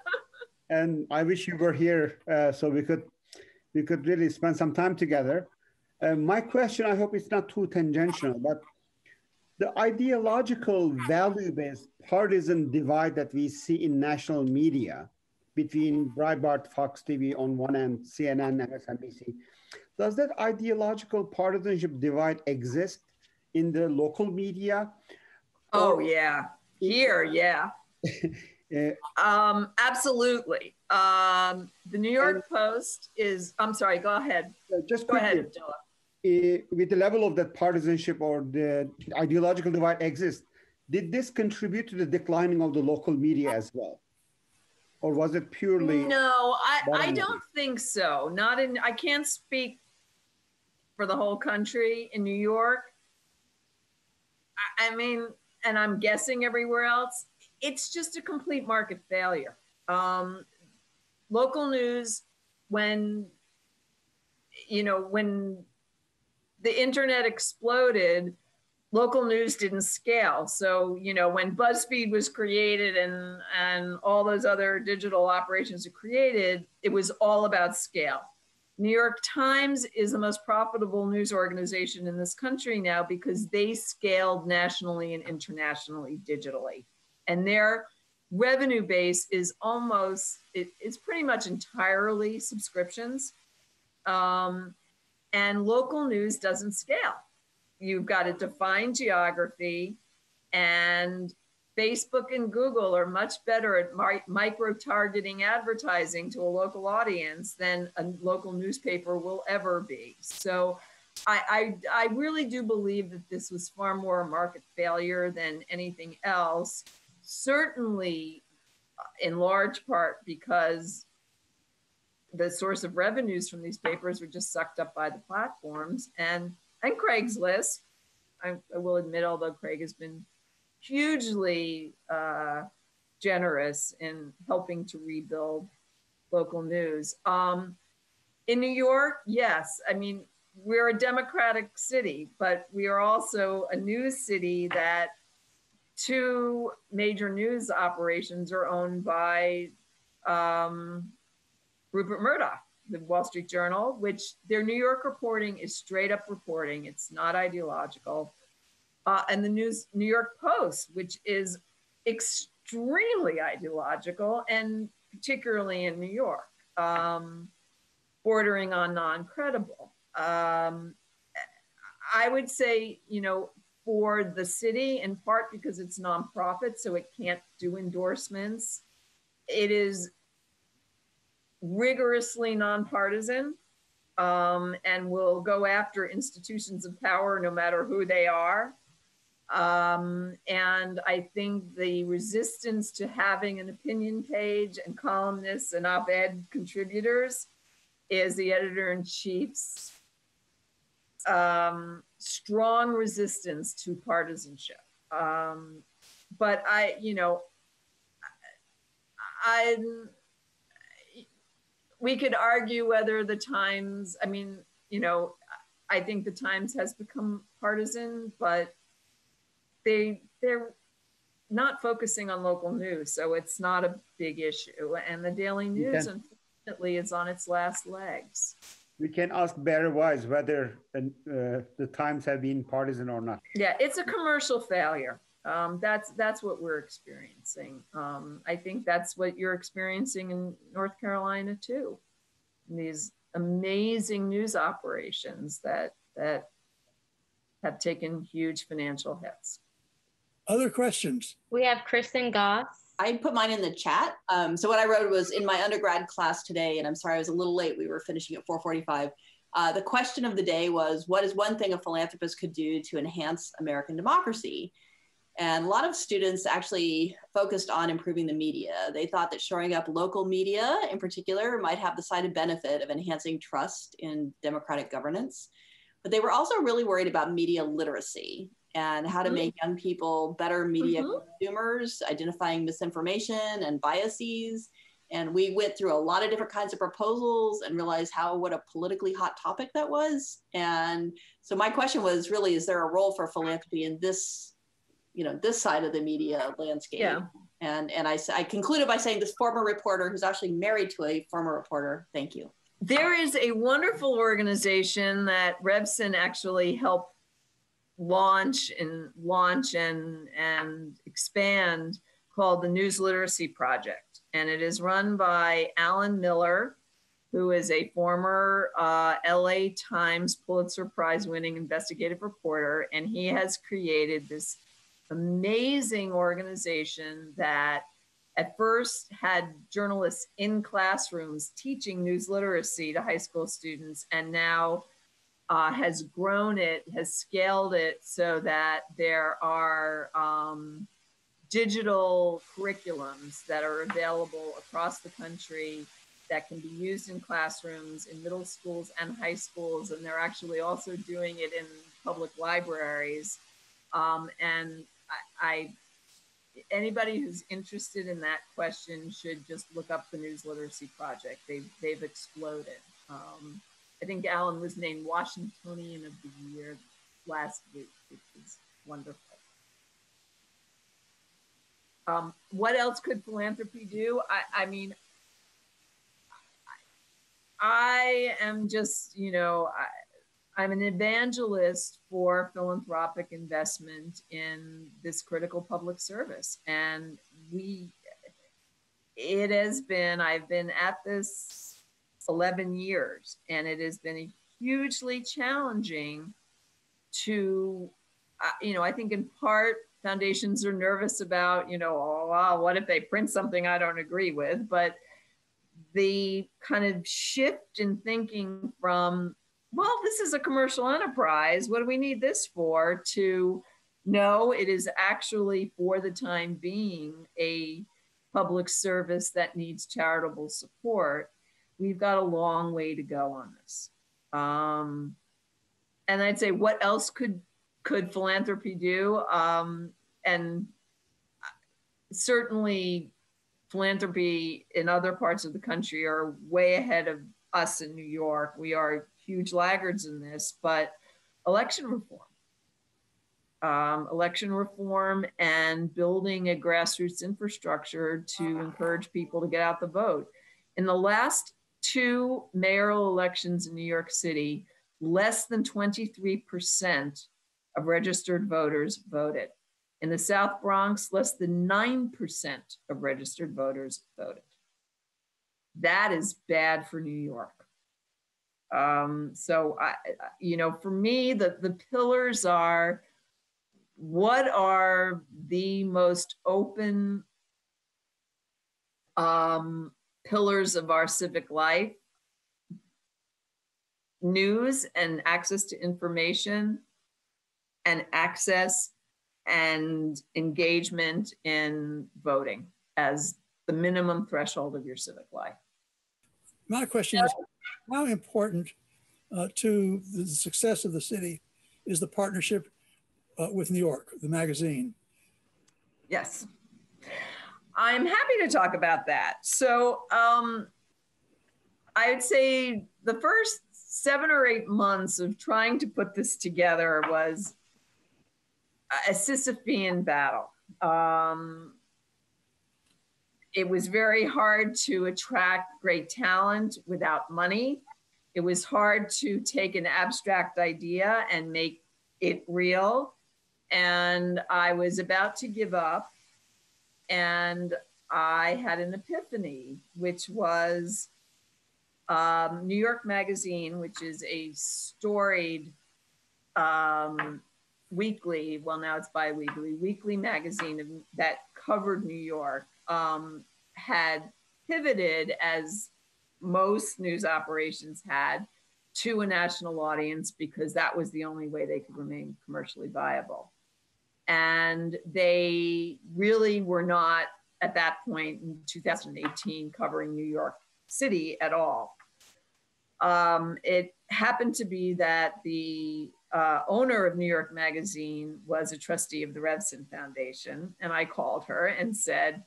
and I wish you were here uh, so we could we could really spend some time together. Uh, my question, I hope it's not too tangential, but the ideological value-based partisan divide that we see in national media between Breitbart, Fox TV on one end, CNN, MSNBC, does that ideological partisanship divide exist in the local media? Oh, yeah. Here, yeah. uh, um, absolutely. Um, the New York and, Post is, I'm sorry, go ahead. Uh, just go quickly, ahead, Abdullah. Uh, with the level of that partisanship or the ideological divide exists, did this contribute to the declining of the local media as well? Or was it purely? No, I, I don't think so. Not in, I can't speak for the whole country in New York. I, I mean, and I'm guessing everywhere else, it's just a complete market failure. Um, local news, when, you know, when the internet exploded, local news didn't scale. So, you know, when BuzzFeed was created and, and all those other digital operations were created, it was all about scale. New York Times is the most profitable news organization in this country now because they scaled nationally and internationally digitally. And their revenue base is almost, it, it's pretty much entirely subscriptions. Um, and local news doesn't scale. You've got a defined geography and Facebook and Google are much better at micro targeting advertising to a local audience than a local newspaper will ever be. So I, I, I really do believe that this was far more a market failure than anything else. Certainly, in large part because the source of revenues from these papers were just sucked up by the platforms and and Craigslist. I, I will admit, although Craig has been hugely uh, generous in helping to rebuild local news. Um, in New York, yes, I mean, we're a democratic city, but we are also a news city that two major news operations are owned by um, Rupert Murdoch, the Wall Street Journal, which their New York reporting is straight up reporting. It's not ideological uh, and the news New York Post, which is extremely ideological and particularly in New York, um, bordering on non-credible. Um, I would say, you know, for the city, in part because it's nonprofit, so it can't do endorsements. It is rigorously nonpartisan um, and will go after institutions of power no matter who they are. Um, and I think the resistance to having an opinion page and columnists and op ed contributors is the editor in chief's um, strong resistance to partisanship. Um, but I, you know, I, we could argue whether the Times, I mean, you know, I think the Times has become partisan, but they they're not focusing on local news, so it's not a big issue. And the Daily News, Okay. unfortunately, is on its last legs. We can ask Bari Weiss whether uh, the Times have been partisan or not. Yeah, it's a commercial failure. Um, that's that's what we're experiencing. Um, I think that's what you're experiencing in North Carolina too. These amazing news operations that that have taken huge financial hits. Other questions? We have Kristin Goss. I put mine in the chat. Um, so what I wrote was in my undergrad class today, and I'm sorry I was a little late. We were finishing at 4:45. Uh, the question of the day was, what is one thing a philanthropist could do to enhance American democracy? And a lot of students actually focused on improving the media. They thought that shoring up local media, in particular, might have the side benefit of enhancing trust in democratic governance. But they were also really worried about media literacy and how to Mhm. make young people better media Mhm. consumers, identifying misinformation and biases. And we went through a lot of different kinds of proposals and realized how what a politically hot topic that was. And so my question was really, is there a role for philanthropy in this, you know, this side of the media landscape? Yeah. And and I, I concluded by saying this former reporter who's actually married to a former reporter. Thank you. There is a wonderful organization that Revson actually helped launch and launch and and expand called the News Literacy Project, and it is run by Alan Miller, who is a former uh, LA Times Pulitzer Prize winning investigative reporter, and he has created this amazing organization that at first had journalists in classrooms teaching news literacy to high school students and now uh, has grown it has scaled it so that there are um, digital curriculums that are available across the country that can be used in classrooms in middle schools and high schools and they're actually also doing it in public libraries. Um, and I, I anybody who's interested in that question should just look up the News Literacy Project. They've they've exploded. Um, I think Alan was named Washingtonian of the Year last week, which is wonderful. Um, what else could philanthropy do? I, I mean, I am just, you know, I, I'm an evangelist for philanthropic investment in this critical public service. And we, it has been, I've been at this 11 years, and it has been hugely challenging to, uh, you know, I think in part foundations are nervous about, you know, oh, wow, what if they print something I don't agree with? But the kind of shift in thinking from well, this is a commercial enterprise. What do we need this for? To no, it is actually for the time being a public service that needs charitable support. We've got a long way to go on this. Um, and I'd say, what else could could philanthropy do? Um, and certainly, philanthropy in other parts of the country are way ahead of us in New York. We are huge laggards in this, but election reform. Um, election reform and building a grassroots infrastructure to encourage people to get out the vote. In the last two mayoral elections in New York City, less than 23% of registered voters voted. In the South Bronx, less than 9% of registered voters voted. That is bad for New York. Um, so I, you know, for me, the the pillars are what are the most open um, pillars of our civic life? News and access to information, and access and engagement in voting as the minimum threshold of your civic life. My question is how important uh, to the success of the city is the partnership uh, with New York, the magazine? Yes. I'm happy to talk about that. So, um, I'd say the first seven or eight months of trying to put this together was a Sisyphean battle. Um, it was very hard to attract great talent without money. It was hard to take an abstract idea and make it real. And I was about to give up. And I had an epiphany, which was um, New York Magazine, which is a storied um, weekly, well, now it's bi weekly, weekly magazine that covered New York, um, had pivoted as most news operations had to a national audience because that was the only way they could remain commercially viable. And they really were not at that point in 2018 covering New York City at all. Um, it happened to be that the uh, owner of New York Magazine was a trustee of the Revson Foundation. And I called her and said,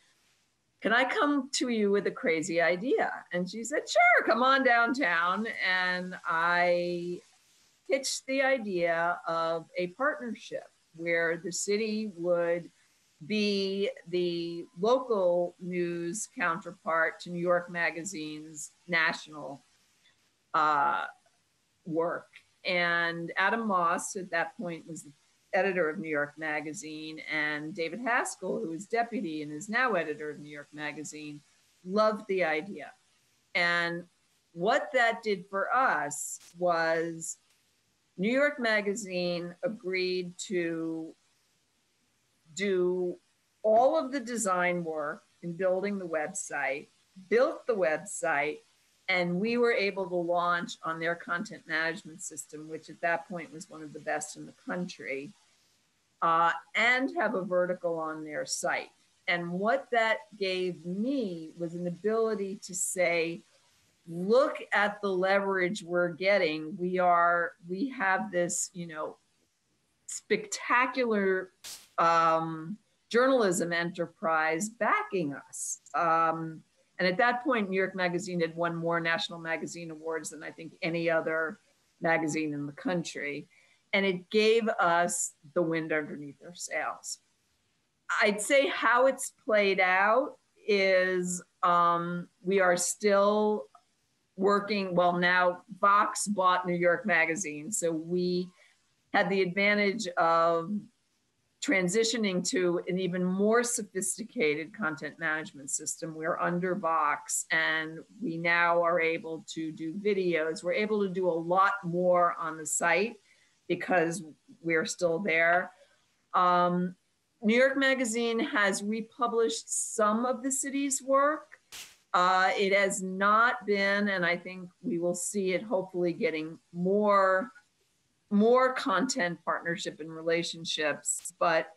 Can I come to you with a crazy idea? And she said, Sure, come on downtown. And I pitched the idea of a partnership where the city would be the local news counterpart to New York Magazine's national uh, work. And Adam Moss, at that point, was the editor of New York Magazine, and David Haskell, who was deputy and is now editor of New York Magazine, loved the idea. And what that did for us was New York Magazine agreed to do all of the design work in building the website, built the website, and we were able to launch on their content management system, which at that point was one of the best in the country, uh, and have a vertical on their site. And what that gave me was an ability to say, look at the leverage we're getting. We are, we have this, you know, spectacular um, journalism enterprise backing us. Um, and at that point, New York Magazine had won more national magazine awards than I think any other magazine in the country. And it gave us the wind underneath our sails. I'd say how it's played out is um, we are still working. Well, now Vox bought New York Magazine. So we had the advantage of transitioning to an even more sophisticated content management system. We're under Vox and we now are able to do videos. We're able to do a lot more on the site because we're still there. Um, New York Magazine has republished some of the city's work. Uh, it has not been, and I think we will see it hopefully getting more more content partnership and relationships, but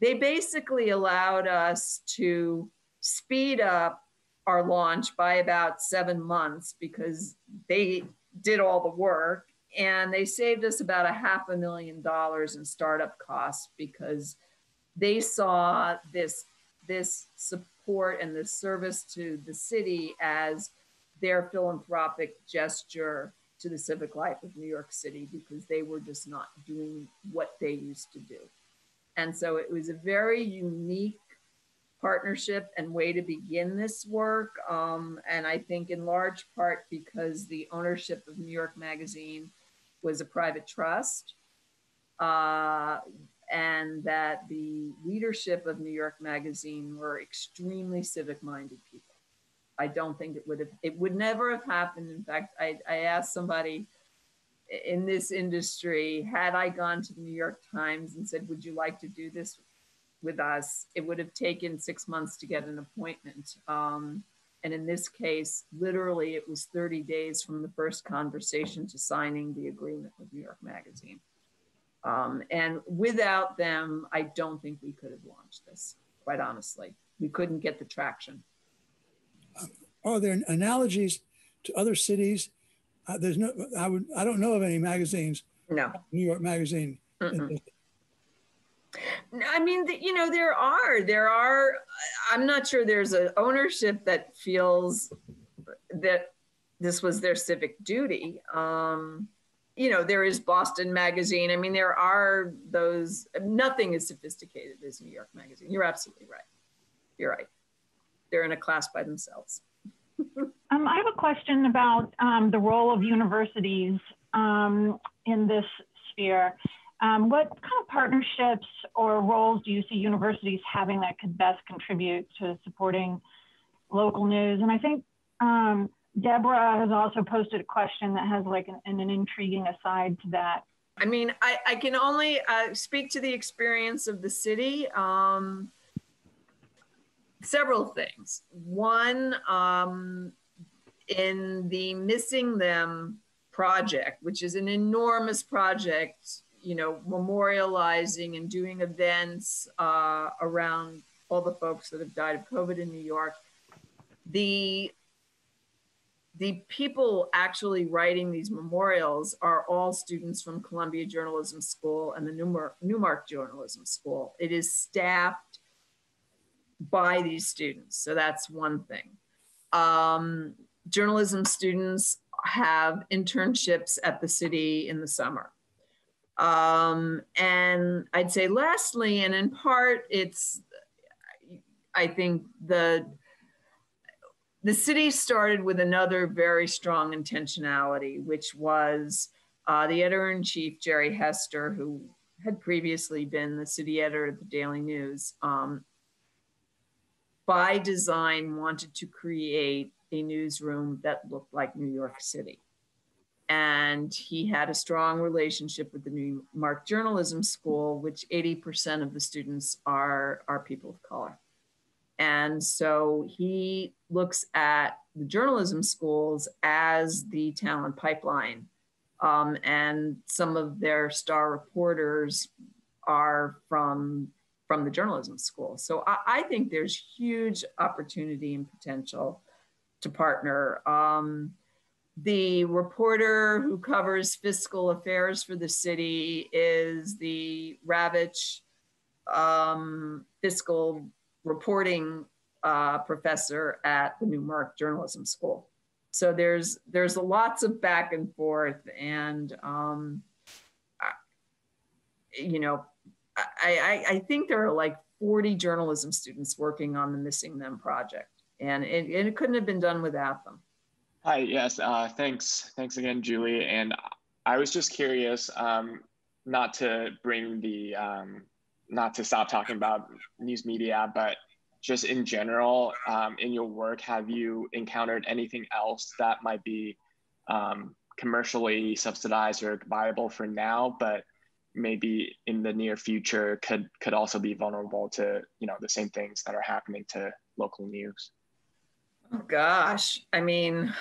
they basically allowed us to speed up our launch by about seven months because they did all the work and they saved us about a half a million dollars in startup costs because they saw this this support and this service to the city as their philanthropic gesture to the civic life of New York City because they were just not doing what they used to do. And so it was a very unique partnership and way to begin this work. Um, and I think in large part because the ownership of New York Magazine was a private trust. Uh, and that the leadership of New York Magazine were extremely civic minded people. I don't think it would have, it would never have happened. In fact, I, I asked somebody in this industry, had I gone to the New York Times and said, Would you like to do this with us? It would have taken six months to get an appointment. Um, and in this case, literally, it was 30 days from the first conversation to signing the agreement with New York Magazine. Um, and without them, I don't think we could have launched this, quite honestly. We couldn't get the traction are there analogies to other cities? Uh, there's no, I would, I don't know of any magazines. No. New York Magazine. Mm-mm. I mean, you know, there are, there are, I'm not sure there's an ownership that feels that this was their civic duty. Um, you know, there is Boston Magazine. I mean, there are those, nothing as sophisticated as New York Magazine. You're absolutely right. You're right. They're in a class by themselves. um, I have a question about um, the role of universities um, in this sphere. Um, what kind of partnerships or roles do you see universities having that could best contribute to supporting local news? And I think um, Deborah has also posted a question that has like an, an intriguing aside to that. I mean, I, I can only uh, speak to the experience of the city. Um, several things. One, um, in the Missing Them project, which is an enormous project, you know, memorializing and doing events uh, around all the folks that have died of COVID in New York. The the people actually writing these memorials are all students from Columbia Journalism School and the Newmark, Newmark Journalism School. It is staffed by these students. So that's one thing. Um, journalism students have internships at the city in the summer. Um, and I'd say lastly, and in part, it's, I think the the city started with another very strong intentionality, which was uh, the editor in chief, Jere Hester, who had previously been the city editor of the Daily News, um, by design wanted to create a newsroom that looked like New York City. And he had a strong relationship with the New York Journalism School, which 80% of the students are, are people of color. And so he looks at the journalism schools as the talent pipeline. Um, and some of their star reporters are from, from the journalism school. So I, I think there's huge opportunity and potential to partner. Um, the reporter who covers fiscal affairs for the city is the Ravitch um, Fiscal reporting uh, professor at the Newmark Journalism School. So there's there's lots of back and forth, and um, I, you know, I, I, I think there are like 40 journalism students working on the Missing Them project, and it, and it couldn't have been done without them. Hi, yes, uh, thanks, thanks again, Julie. And I was just curious, um, not to bring the, um, not to stop talking about news media, but just in general um, in your work have you encountered anything else that might be um, commercially subsidized or viable for now but maybe in the near future could could also be vulnerable to you know the same things that are happening to local news oh gosh i mean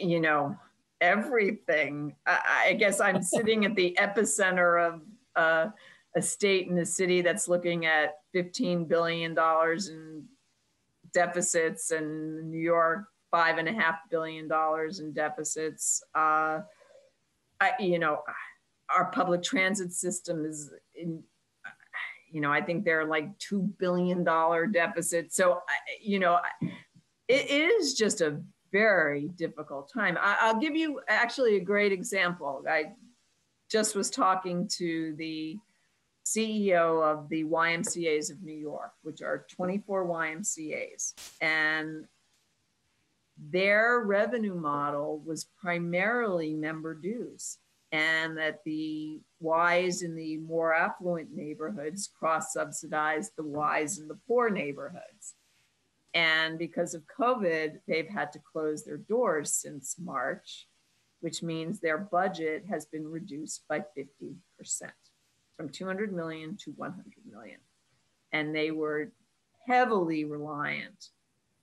you know everything i, I guess i'm sitting at the epicenter of uh, a state and a city that's looking at $15 billion in deficits and New York five and a half billion dollars in deficits. Uh, I, you know, our public transit system is in, you know, I think they're like two billion dollar deficit. So, you know, it is just a very difficult time. I, will give you actually a great example. I just was talking to the CEO of the YMCAs of New York, which are 24 YMCAs. And their revenue model was primarily member dues, and that the Ys in the more affluent neighborhoods cross subsidized the Ys in the poor neighborhoods. And because of COVID, they've had to close their doors since March, which means their budget has been reduced by 50% from 200 million to 100 million. And they were heavily reliant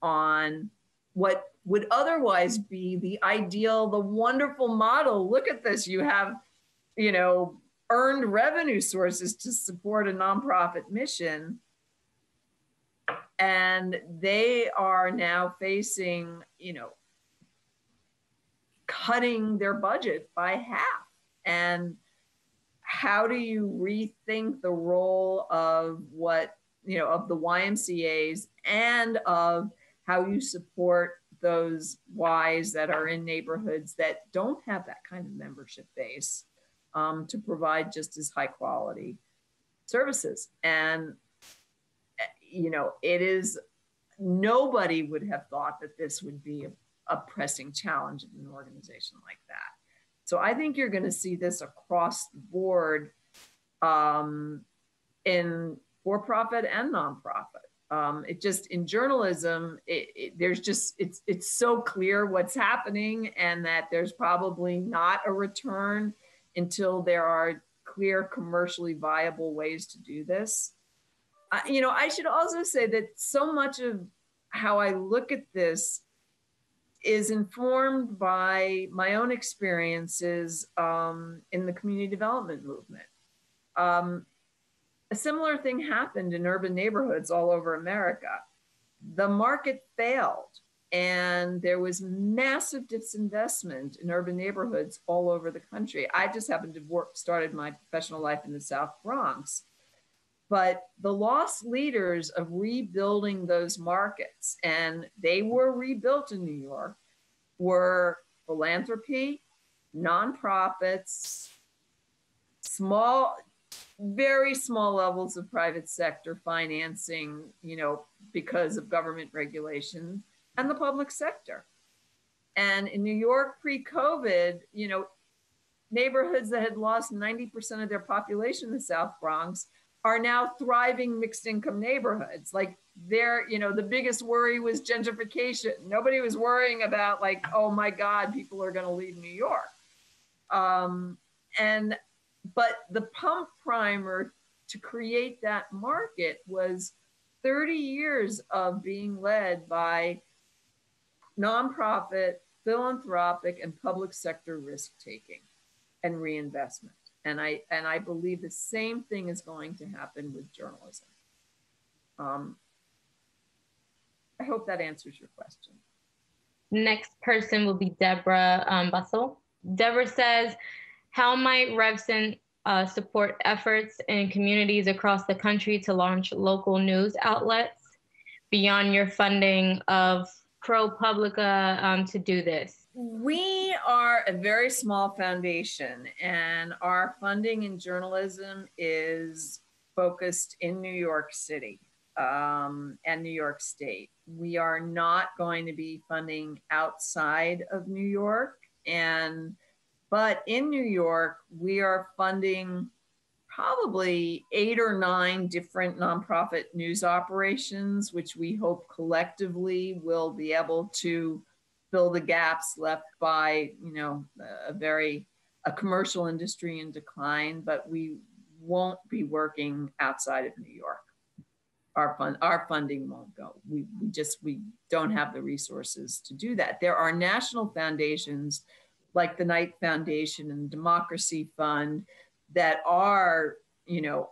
on what would otherwise be the ideal, the wonderful model. Look at this. You have, you know, earned revenue sources to support a nonprofit mission. And they are now facing, you know, cutting their budget by half. And how do you rethink the role of what you know of the YMCA's and of how you support those Ys that are in neighborhoods that don't have that kind of membership base um, to provide just as high quality services. And, you know, it is, nobody would have thought that this would be a, a pressing challenge in an organization like that. So I think you're going to see this across the board um, in for profit and nonprofit. Um, it just in journalism, it, it, there's just it's it's so clear what's happening, and that there's probably not a return until there are clear commercially viable ways to do this. I, you know, I should also say that so much of how I look at this is informed by my own experiences um, in the community development movement. Um, a similar thing happened in urban neighborhoods all over America. The market failed, and there was massive disinvestment in urban neighborhoods all over the country. I just happened to work, started my professional life in the South Bronx. But the lost leaders of rebuilding those markets, and they were rebuilt in New York, were philanthropy, nonprofits, small very small levels of private sector financing, you know, because of government regulation and the public sector. And in New York pre COVID, you know, neighborhoods that had lost 90% of their population in the South Bronx are now thriving mixed income neighborhoods. Like there, you know, the biggest worry was gentrification. Nobody was worrying about like, oh my God, people are going to leave New York. Um, and but the pump primer to create that market was 30 years of being led by nonprofit, philanthropic, and public sector risk taking and reinvestment. And I and I believe the same thing is going to happen with journalism. Um, I hope that answers your question. Next person will be Deborah um, Bustle. Deborah says, how might Revson uh, support efforts in communities across the country to launch local news outlets beyond your funding of ProPublica um, to do this? We are a very small foundation, and our funding in journalism is focused in New York City um, and New York State. We are not going to be funding outside of New York. And but in New York, we are funding probably eight or nine different nonprofit news operations, which we hope collectively will be able to fill the gaps left by, you know, a very a commercial industry in decline, but we won't be working outside of New York. Our fund, our funding won't go. We, we just we don't have the resources to do that. There are national foundations like the Knight Foundation and Democracy Fund that are, you know,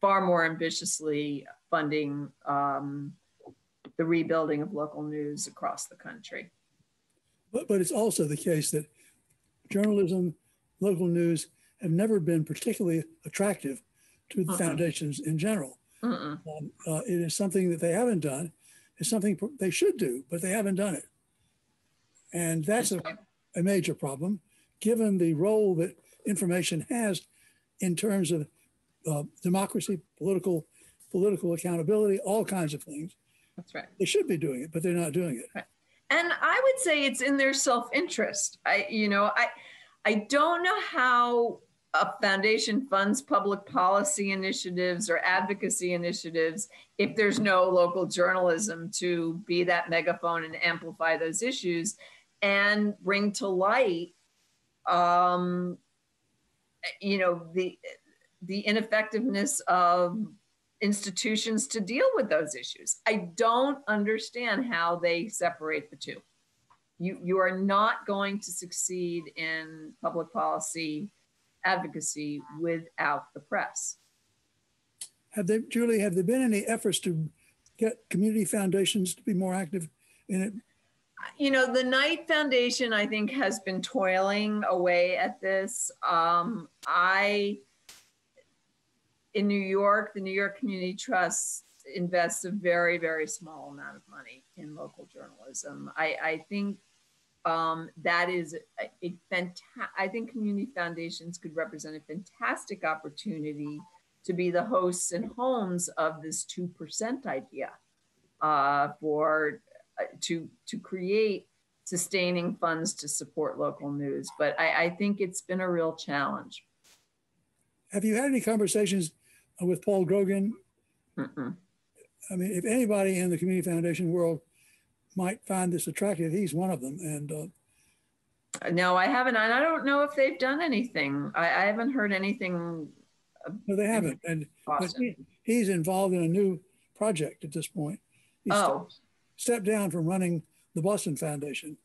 far more ambitiously funding um, the rebuilding of local news across the country. But, but it's also the case that journalism, local news have never been particularly attractive to the uh-uh. foundations in general. Uh-uh. Um, uh, it is something that they haven't done. It's something they should do, but they haven't done it. And that's a, a major problem, given the role that information has in terms of uh, democracy, political political accountability, all kinds of things. That's right. They should be doing it, but they're not doing it. Right. And I would say it's in their self-interest. I, you know, I, I don't know how a foundation funds public policy initiatives or advocacy initiatives if there's no local journalism to be that megaphone and amplify those issues and bring to light um, you know the the ineffectiveness of institutions to deal with those issues. I don't understand how they separate the two. You you are not going to succeed in public policy advocacy without the press. Have they julie have there been any efforts to get community foundations to be more active in it? You know, the Knight Foundation, I think, has been toiling away at this. Um, I, in New York, the New York Community Trust invests a very, very small amount of money in local journalism. I, I think um, that is a, a fantastic, I think community foundations could represent a fantastic opportunity to be the hosts and homes of this 2% idea uh, for, uh, to, to create sustaining funds to support local news. But I, I think it's been a real challenge. Have you had any conversations with Paul Grogan? Mm-mm. I mean, if anybody in the community foundation world might find this attractive, he's one of them. And uh, no, I haven't. And I don't know if they've done anything. I, I haven't heard anything. No, they haven't. And he, he's involved in a new project at this point. He oh. stepped, stepped down from running the Boston Foundation,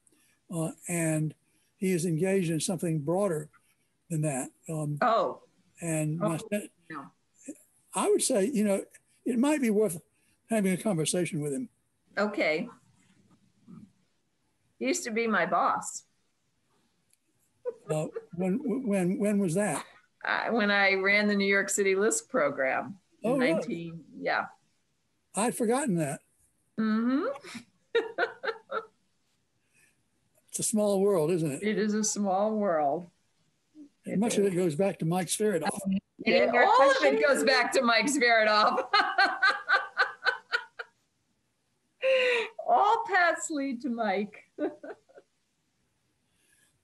uh, and he is engaged in something broader than that. Um, oh. And oh. my. I would say, you know, it might be worth having a conversation with him. Okay. He used to be my boss. Uh, when when when was that? Uh, when I ran the New York City LISC program. Oh, 19, really? yeah. I'd forgotten that. Mm-hmm. it's a small world, isn't it? It is a small world. And much of it goes back to Mike Sviridoff. Yeah, all of it goes back to Mike Sviridoff. all paths lead to Mike. well,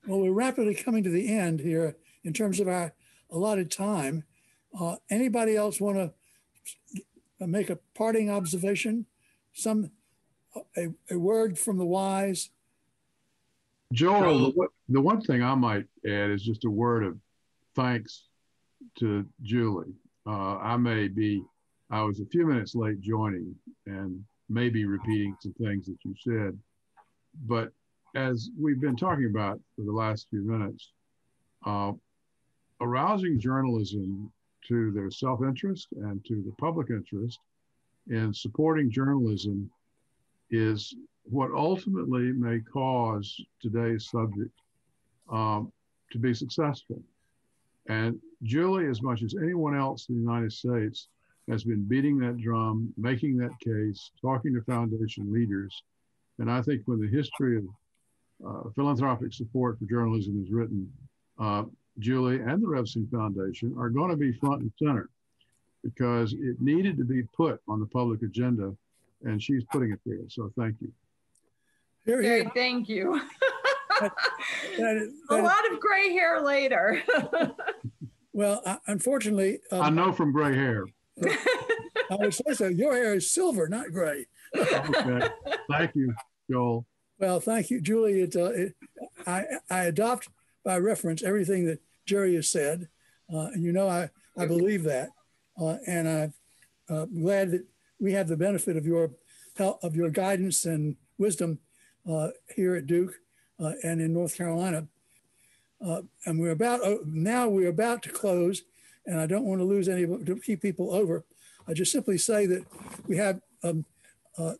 we're rapidly coming to the end here in terms of our allotted time. Uh, anybody else want to make a parting observation? Some a, a word from the wise? Joel, the, the one thing I might add is just a word of thanks to Julie. Uh, I may be, I was a few minutes late joining and maybe repeating some things that you said. But as we've been talking about for the last few minutes, uh, arousing journalism to their self interest and to the public interest in supporting journalism is what ultimately may cause today's subject um, to be successful. And Julie, as much as anyone else in the United States, has been beating that drum, making that case, talking to foundation leaders. And I think when the history of uh, philanthropic support for journalism is written, uh, Julie and the Revson Foundation are going to be front and center because it needed to be put on the public agenda, and she's putting it there. So thank you. Hear, hear. Thank you. that, that, a lot of gray hair later. well, uh, unfortunately, um, I know from gray hair. I would say so. Your hair is silver, not gray. okay. Thank you, Joel. Well, thank you, Julie. It, uh, it, I, I adopt by reference everything that Jerry has said, uh, and you know I, I believe that, uh, and I'm uh, glad that we have the benefit of your help, of your guidance and wisdom uh, here at Duke and in North Carolina. and we're about now we're about to close, and I don't want to lose any to keep people over. I just simply say that we have um,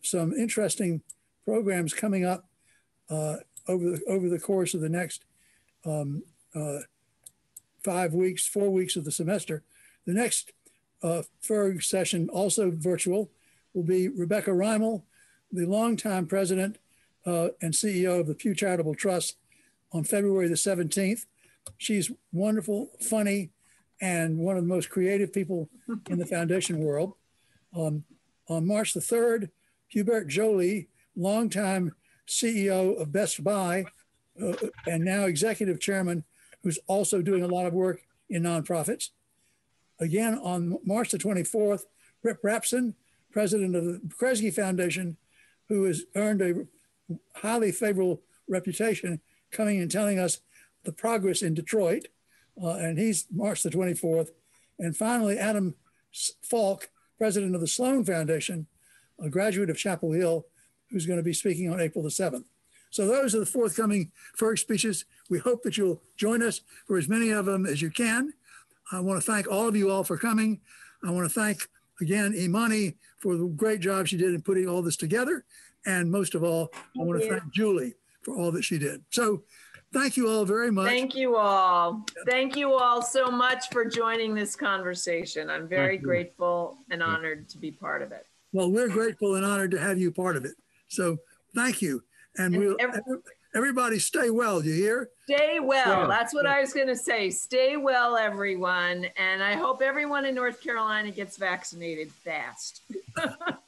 some interesting programs coming up uh, over the over the course of the next um, uh, five weeks, four weeks of the semester. The next uh, FIRG session, also virtual, will be Rebecca Rimel, the longtime president uh, and CEO of the Pew Charitable Trust, on February the 17th. She's wonderful, funny, and one of the most creative people in the foundation world. Um, on March the 3rd, Hubert Joly, longtime CEO of Best Buy uh, and now executive chairman, who's also doing a lot of work in nonprofits. Again, on March the 24th, Rip Rapson, president of the Kresge Foundation, who has earned a highly favorable reputation, coming and telling us the progress in Detroit. Uh, and he's March the 24th. And finally, Adam Falk, president of the Sloan Foundation, a graduate of Chapel Hill, who's going to be speaking on April the 7th. So those are the forthcoming FIRG speeches. We hope that you'll join us for as many of them as you can. I want to thank all of you all for coming. I want to thank again Imani for the great job she did in putting all this together. And most of all, I want to thank Julie for all that she did. So thank you all very much. Thank you all. Thank you all so much for joining this conversation. I'm very grateful and honored to be part of it. Well, we're grateful and honored to have you part of it. So thank you. And And we'll, ev- everybody stay well, you hear? Stay well. Yeah. That's what I was going to say. Stay well, everyone. And I hope everyone in North Carolina gets vaccinated fast.